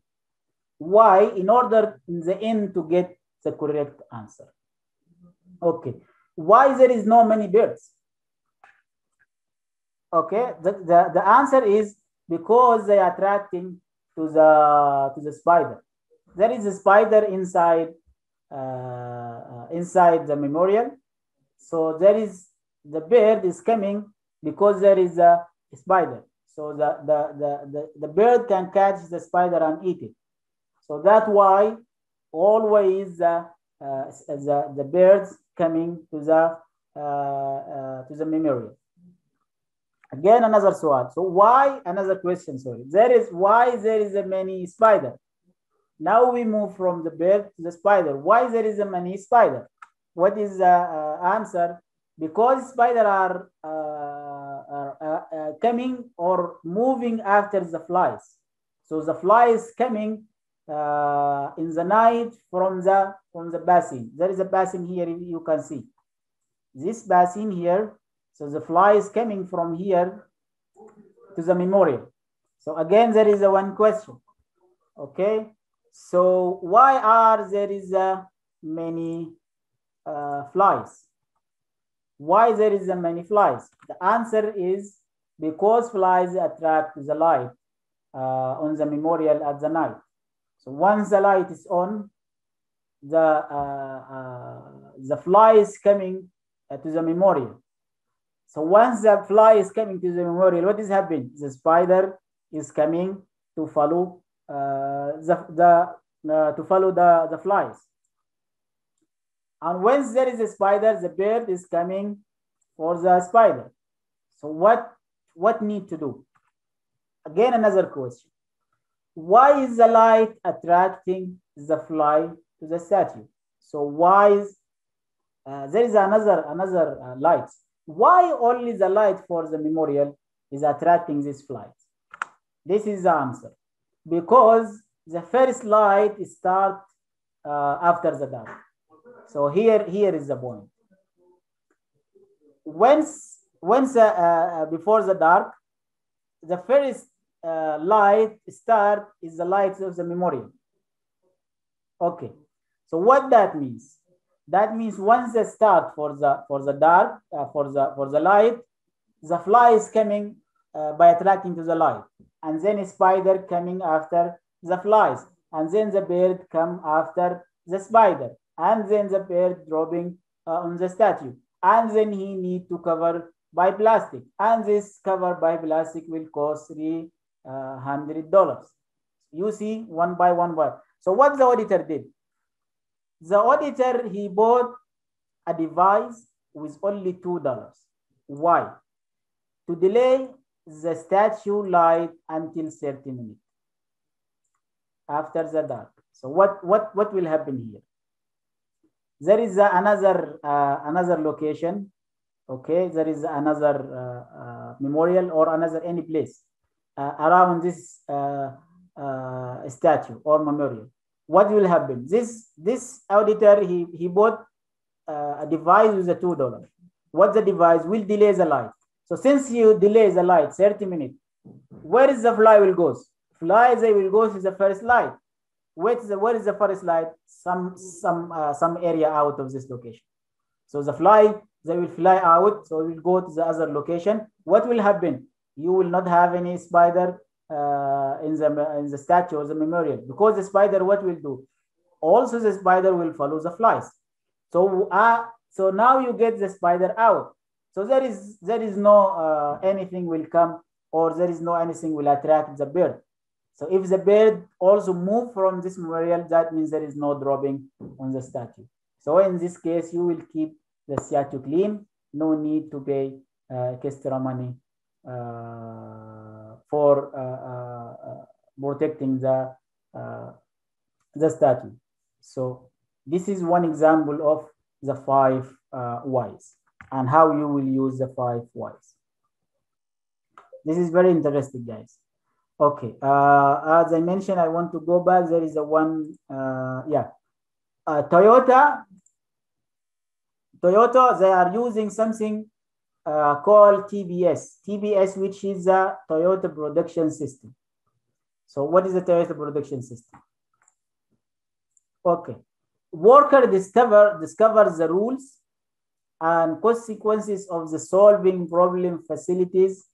Why? In order in the end to get the correct answer. Okay. Why there is no many birds? Okay. The, the, the answer is because they are attracting to the to the spider. There is a spider inside uh, inside the memorial. So there is the bird is coming because there is a spider. So the the the, the, the bird can catch the spider and eat it. So that's why always uh, uh, the, the birds coming to the uh, uh, to the memorial again another sword so why another question sorry. There is why there is a many spider? Now we move from the bird to the spider. Why there is a many spider? What is the uh, answer because spider are, uh, are uh, uh, coming or moving after the flies so the fly is coming uh, in the night from the from the basin there is a basin here you can see this basin here so the fly is coming from here to the memorial. So again, there is a one question. Okay. So why are there is a many uh, flies? Why there is many flies? The answer is because flies attract the light uh, on the memorial at the night. So once the light is on, the uh, uh the fly is coming uh, to the memorial. So once the fly is coming to the memorial, what is happening? The spider is coming to follow uh, the, the uh, to follow the, the flies. And once there is a spider, the bird is coming for the spider. So what what need to do? Again, another question. Why is the light attracting the fly to the statue? So why is uh, there is another another uh, light why only the light for the memorial is attracting this fly? This is the answer. Because the first light start uh, after the dark. So here, here is the point. Once, once uh, uh, before the dark, the first uh, light start is the light of the memorial. Okay. So what that means? That means once they start for the for the dark uh, for the for the light, the fly is coming uh, by attracting to the light, and then a spider coming after the flies, and then the bird come after the spider, and then the bird dropping uh, on the statue, and then he need to cover by plastic, and this cover by plastic will cost three uh, hundred dollars. You see, one by one by. So what the auditor did? The auditor, he bought a device with only $2. Why? To delay the statue light until 30 minutes after the dark. So what, what, what will happen here? There is another, uh, another location, okay, there is another uh, uh, memorial or another any place uh, around this uh, uh, statue or memorial, what will happen? This this auditor he he bought a device with a two dollar. What the device will delay the light. So since you delay the light 30 minutes, where is the fly will go? Fly they will go to the first light. Where is the where is the first light? Some some uh, some area out of this location. So the fly they will fly out. So will go to the other location. What will happen? You will not have any spider uh, in the in the statue or the memorial because the spider what will do? Also the spider will follow the flies. So uh, so now you get the spider out. So there is there is no uh, anything will come or there is no anything will attract the bird. So if the bird also move from this memorial, that means there is no dropping on the statue. So in this case, you will keep the statue clean. No need to pay uh, extra money uh, for uh, uh, protecting the uh, the statue. So this is one example of the five uh, whys and how you will use the five whys. This is very interesting, guys. Okay, uh, as I mentioned, I want to go back. There is a one, uh, yeah, uh, Toyota. Toyota, they are using something uh, called TBS. TBS, which is a Toyota production system. So what is the Toyota production system? Okay, worker discover discovers the rules and consequences of the solving problem facilities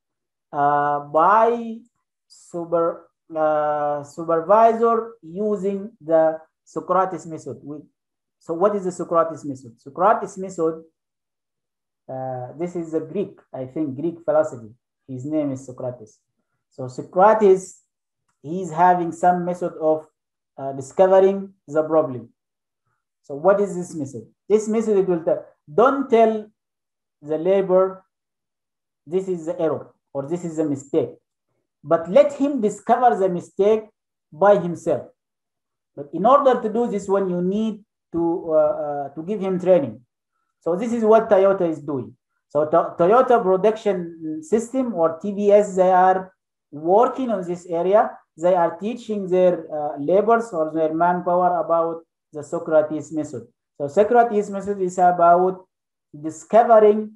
uh, by super, uh, supervisor using the Socrates method. We, so what is the Socrates method? Socrates method, uh, this is a Greek, I think, Greek philosophy. His name is Socrates. So Socrates, he's having some method of uh, discovering the problem. So what is this method? This method it will tell, don't tell the labor this is the error or this is a mistake, but let him discover the mistake by himself. But in order to do this one, you need to, uh, uh, to give him training. So this is what Toyota is doing. So to Toyota production system or TBS, they are working on this area. They are teaching their uh, laborers or their manpower about the Socrates method. So Socrates method is about discovering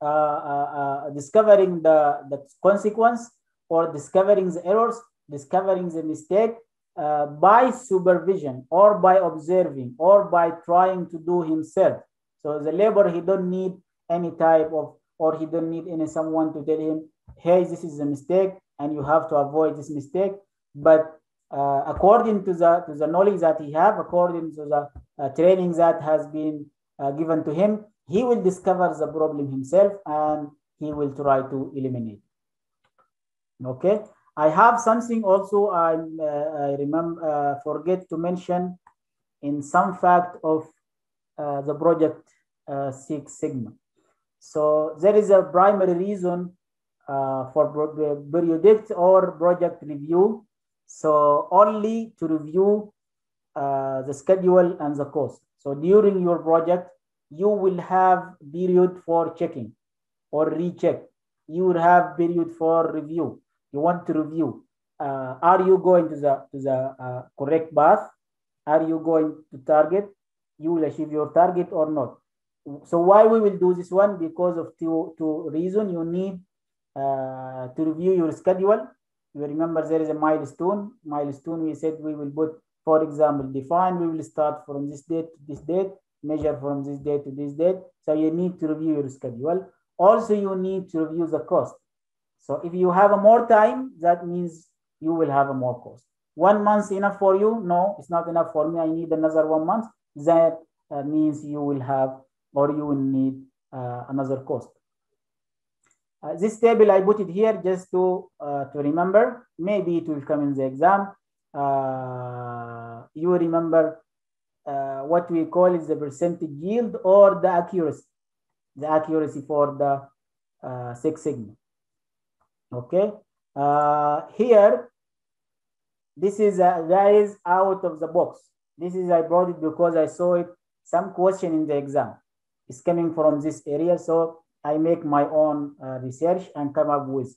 uh, uh, uh, discovering the, the consequence or discovering the errors, discovering the mistake uh, by supervision or by observing or by trying to do himself. So the labor, he don't need any type of, or he don't need any someone to tell him, hey, this is a mistake and you have to avoid this mistake. But uh, according to the to the knowledge that he have, according to the uh, training that has been uh, given to him, he will discover the problem himself and he will try to eliminate. Okay, I have something also I uh, I remember uh, forget to mention in some fact of uh, the project Six Sigma. So there is a primary reason uh, for periodic or project review. So only to review uh, the schedule and the cost. So during your project, you will have period for checking or recheck. You will have period for review. You want to review. Uh, are you going to the, to the uh, correct path? Are you going to target? You will achieve your target or not? So why we will do this one? Because of two, two reason. You need uh, to review your schedule. You remember there is a milestone. Milestone we said we will put, for example, define, we will start from this date to this date, measure from this date to this date. So you need to review your schedule. Also, you need to review the cost. So if you have a more time, that means you will have a more cost. One month enough for you? No, it's not enough for me. I need another one month. That uh, means you will have or you will need uh, another cost. Uh, this table, I put it here just to, uh, to remember. Maybe it will come in the exam. Uh, you remember uh, what we call is the percentage yield or the accuracy. The accuracy for the Six Sigma. Okay. Uh, here, this is a, that is out of the box. This is I brought it because I saw it some question in the exam. is coming from this area. So I make my own uh, research and come up with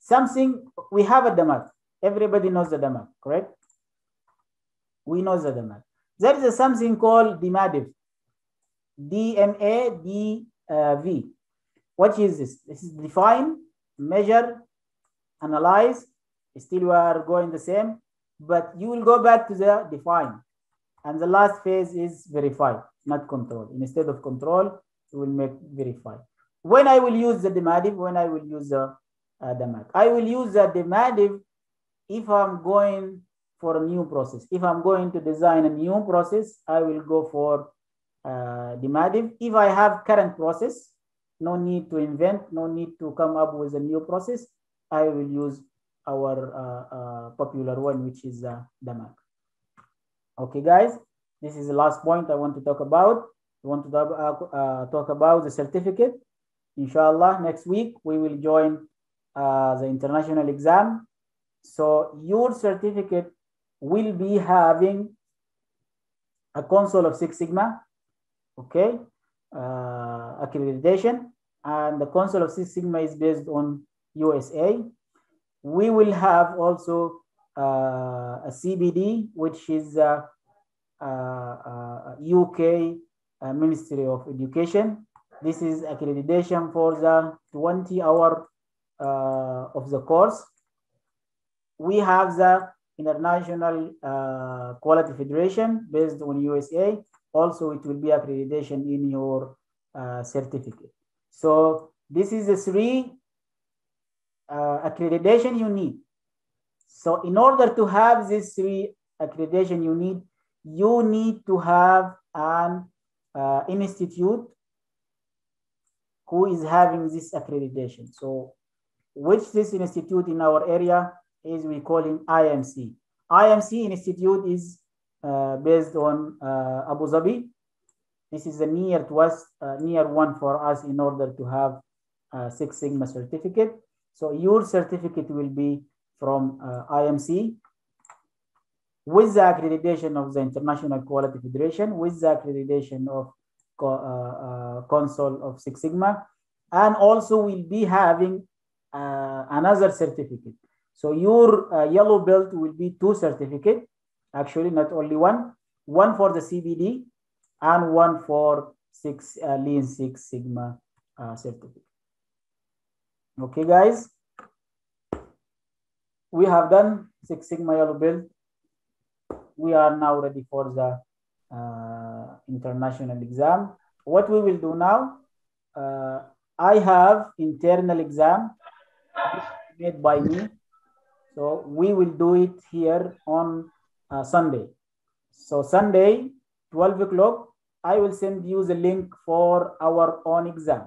something. We have a DMAIC. Everybody knows the DMAIC, correct? We know the DMAIC. There is a something called DMADV. D-M-A-D-V. What is this? This is define, measure, analyze. Still we are going the same, but you will go back to the define. And the last phase is verify, not control. Instead of control, you will make verify. When I will use the DMADV, when I will use the uh. I will use the DMADV if I'm going for a new process. If I'm going to design a new process, I will go for uh, DMADV. If I have current process, no need to invent, no need to come up with a new process. I will use our uh, uh, popular one, which is uh, DMAIC. Okay, guys, this is the last point I want to talk about. I want to talk, uh, uh, talk about the certificate. Inshallah, next week we will join uh, the international exam. So your certificate will be having a Council of Six Sigma, okay, accreditation, and the Council of Six Sigma is based on USA. We will have also uh, a CBD, which is uh, UK uh, Ministry of Education. This is accreditation for the 20 hour uh, of the course. We have the International uh, Quality Federation based on USA. Also, it will be accreditation in your uh, certificate. So this is the three uh, accreditation you need. So in order to have these three accreditation you need, you need to have an uh, institute who is having this accreditation. So which this institute in our area is we call him IMC. IMC Institute is uh, based on uh, Abu Dhabi. This is a near uh, near one for us in order to have a Six Sigma certificate. So your certificate will be from uh, IMC with the accreditation of the International Quality Federation, with the accreditation of uh, uh, Council of Six Sigma, and also we'll be having another certificate so your uh, yellow belt will be two certificate, actually not only one, one for the CBD and one for six uh, Lean Six Sigma uh, certificate. Okay, guys. We have done Six Sigma yellow belt. We are now ready for the uh, international exam. What we will do now, uh, I have internal exam made by me so we will do it here on uh, Sunday. So Sunday, 12 o'clock, I will send you the link for our own exam.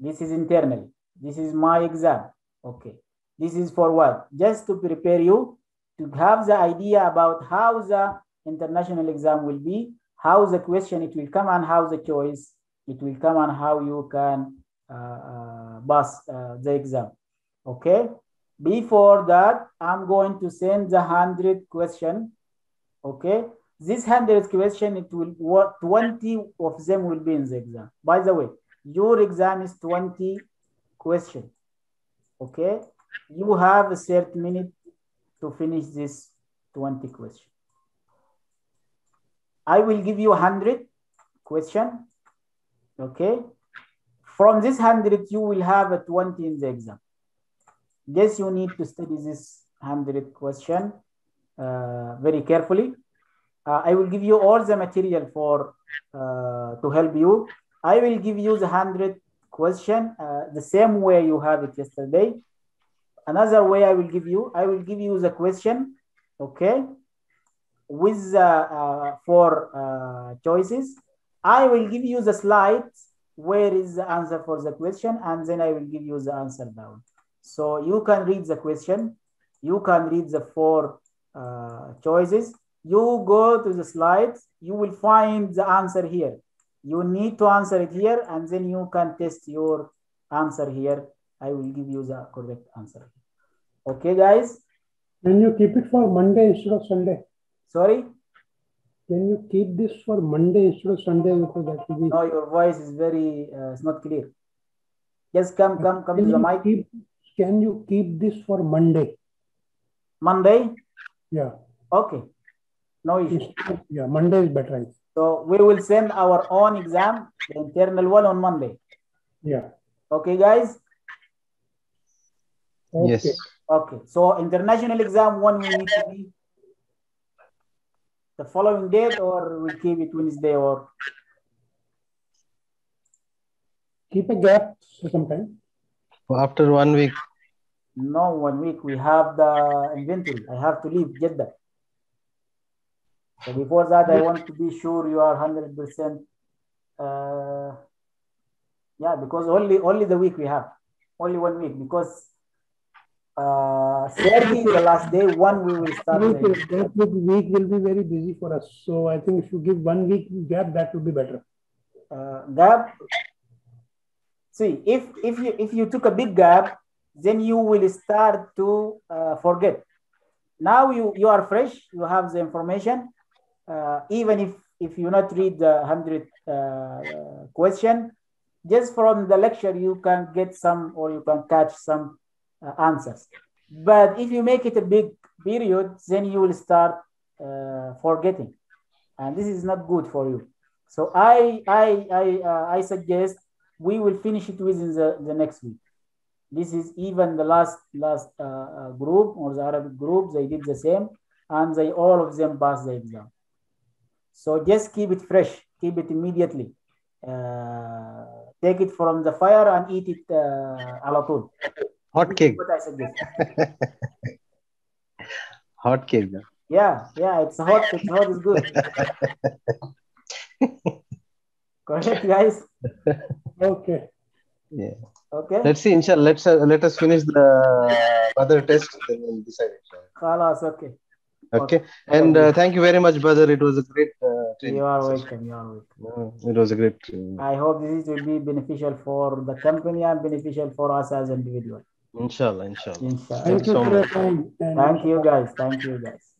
This is internal. This is my exam. Okay. This is for what? Just to prepare you to have the idea about how the international exam will be, how the question it will come and how the choice it will come and how you can uh, uh, pass uh, the exam. Okay. Before that, I'm going to send the 100 question. Okay. This 100 question, it will what 20 of them will be in the exam. By the way, your exam is 20 question. Okay. You have a certain minute to finish this 20 question. I will give you 100 question. Okay. From this 100, you will have a 20 in the exam. Yes, you need to study this 100 question uh, very carefully. Uh, I will give you all the material for uh, to help you. I will give you the 100 question uh, the same way you have it yesterday. Another way I will give you, I will give you the question, okay, with uh, four uh, choices. I will give you the slides where is the answer for the question and then I will give you the answer down. So you can read the question. You can read the four uh, choices. You go to the slides. You will find the answer here. You need to answer it here and then you can test your answer here. I will give you the correct answer. Okay, guys? Can you keep it for Monday instead of Sunday? Sorry? Can you keep this for Monday instead of Sunday? Because that will be. No, your voice is very, uh, it's not clear. Yes, come, come, come Can to the mic. keep, can you keep this for Monday? Monday? Yeah. Okay. No issue. Yeah, Monday is better. I think. So we will send our own exam, the internal one on Monday. Yeah. Okay, guys? Okay. Yes. Okay. So international exam, one we need to be the following date or we keep it Wednesday or Keep a gap for some time. After one week, no one week we have the inventory. I have to leave Jeddah. So before that, I want to be sure you are hundred percent. Uh, yeah, because only only the week we have, only one week because uh, Saturday the last day. One we will start. Week the- will- That week week will be very busy for us. So I think if you give one week gap, that will be better. uh, gap. See, if if you if you took a big gap, then you will start to uh, forget. Now you you are fresh. You have the information. Uh, even if if you not read the hundred uh, question, just from the lecture you can get some or you can catch some uh, answers. But if you make it a big period, then you will start uh, forgetting, and this is not good for you. So I I I uh, I suggest we will finish it within the, the next week. This is even the last last uh, group or the Arabic group. They did the same, and they all of them passed the exam. So just keep it fresh. Keep it immediately. Uh, take it from the fire and eat it uh, ala tool. hot cake, What I suggest. [laughs] hot cake. yeah. Yeah, yeah, it's hot. It's hot. It's good. [laughs] Correct, guys. Okay. Yeah. Okay. Let's see, inshallah. Let's uh, let us finish the other test, then we'll decide. inshallah. Khalas, okay. Okay. And uh, thank you very much, brother. It was a great uh. You are welcome. You are welcome. Uh, It was a great. Uh, I hope this will be beneficial for the company and beneficial for us as individuals. inshallah, inshallah. Inshallah. Thank you so much. time. Thank you guys. Thank you guys.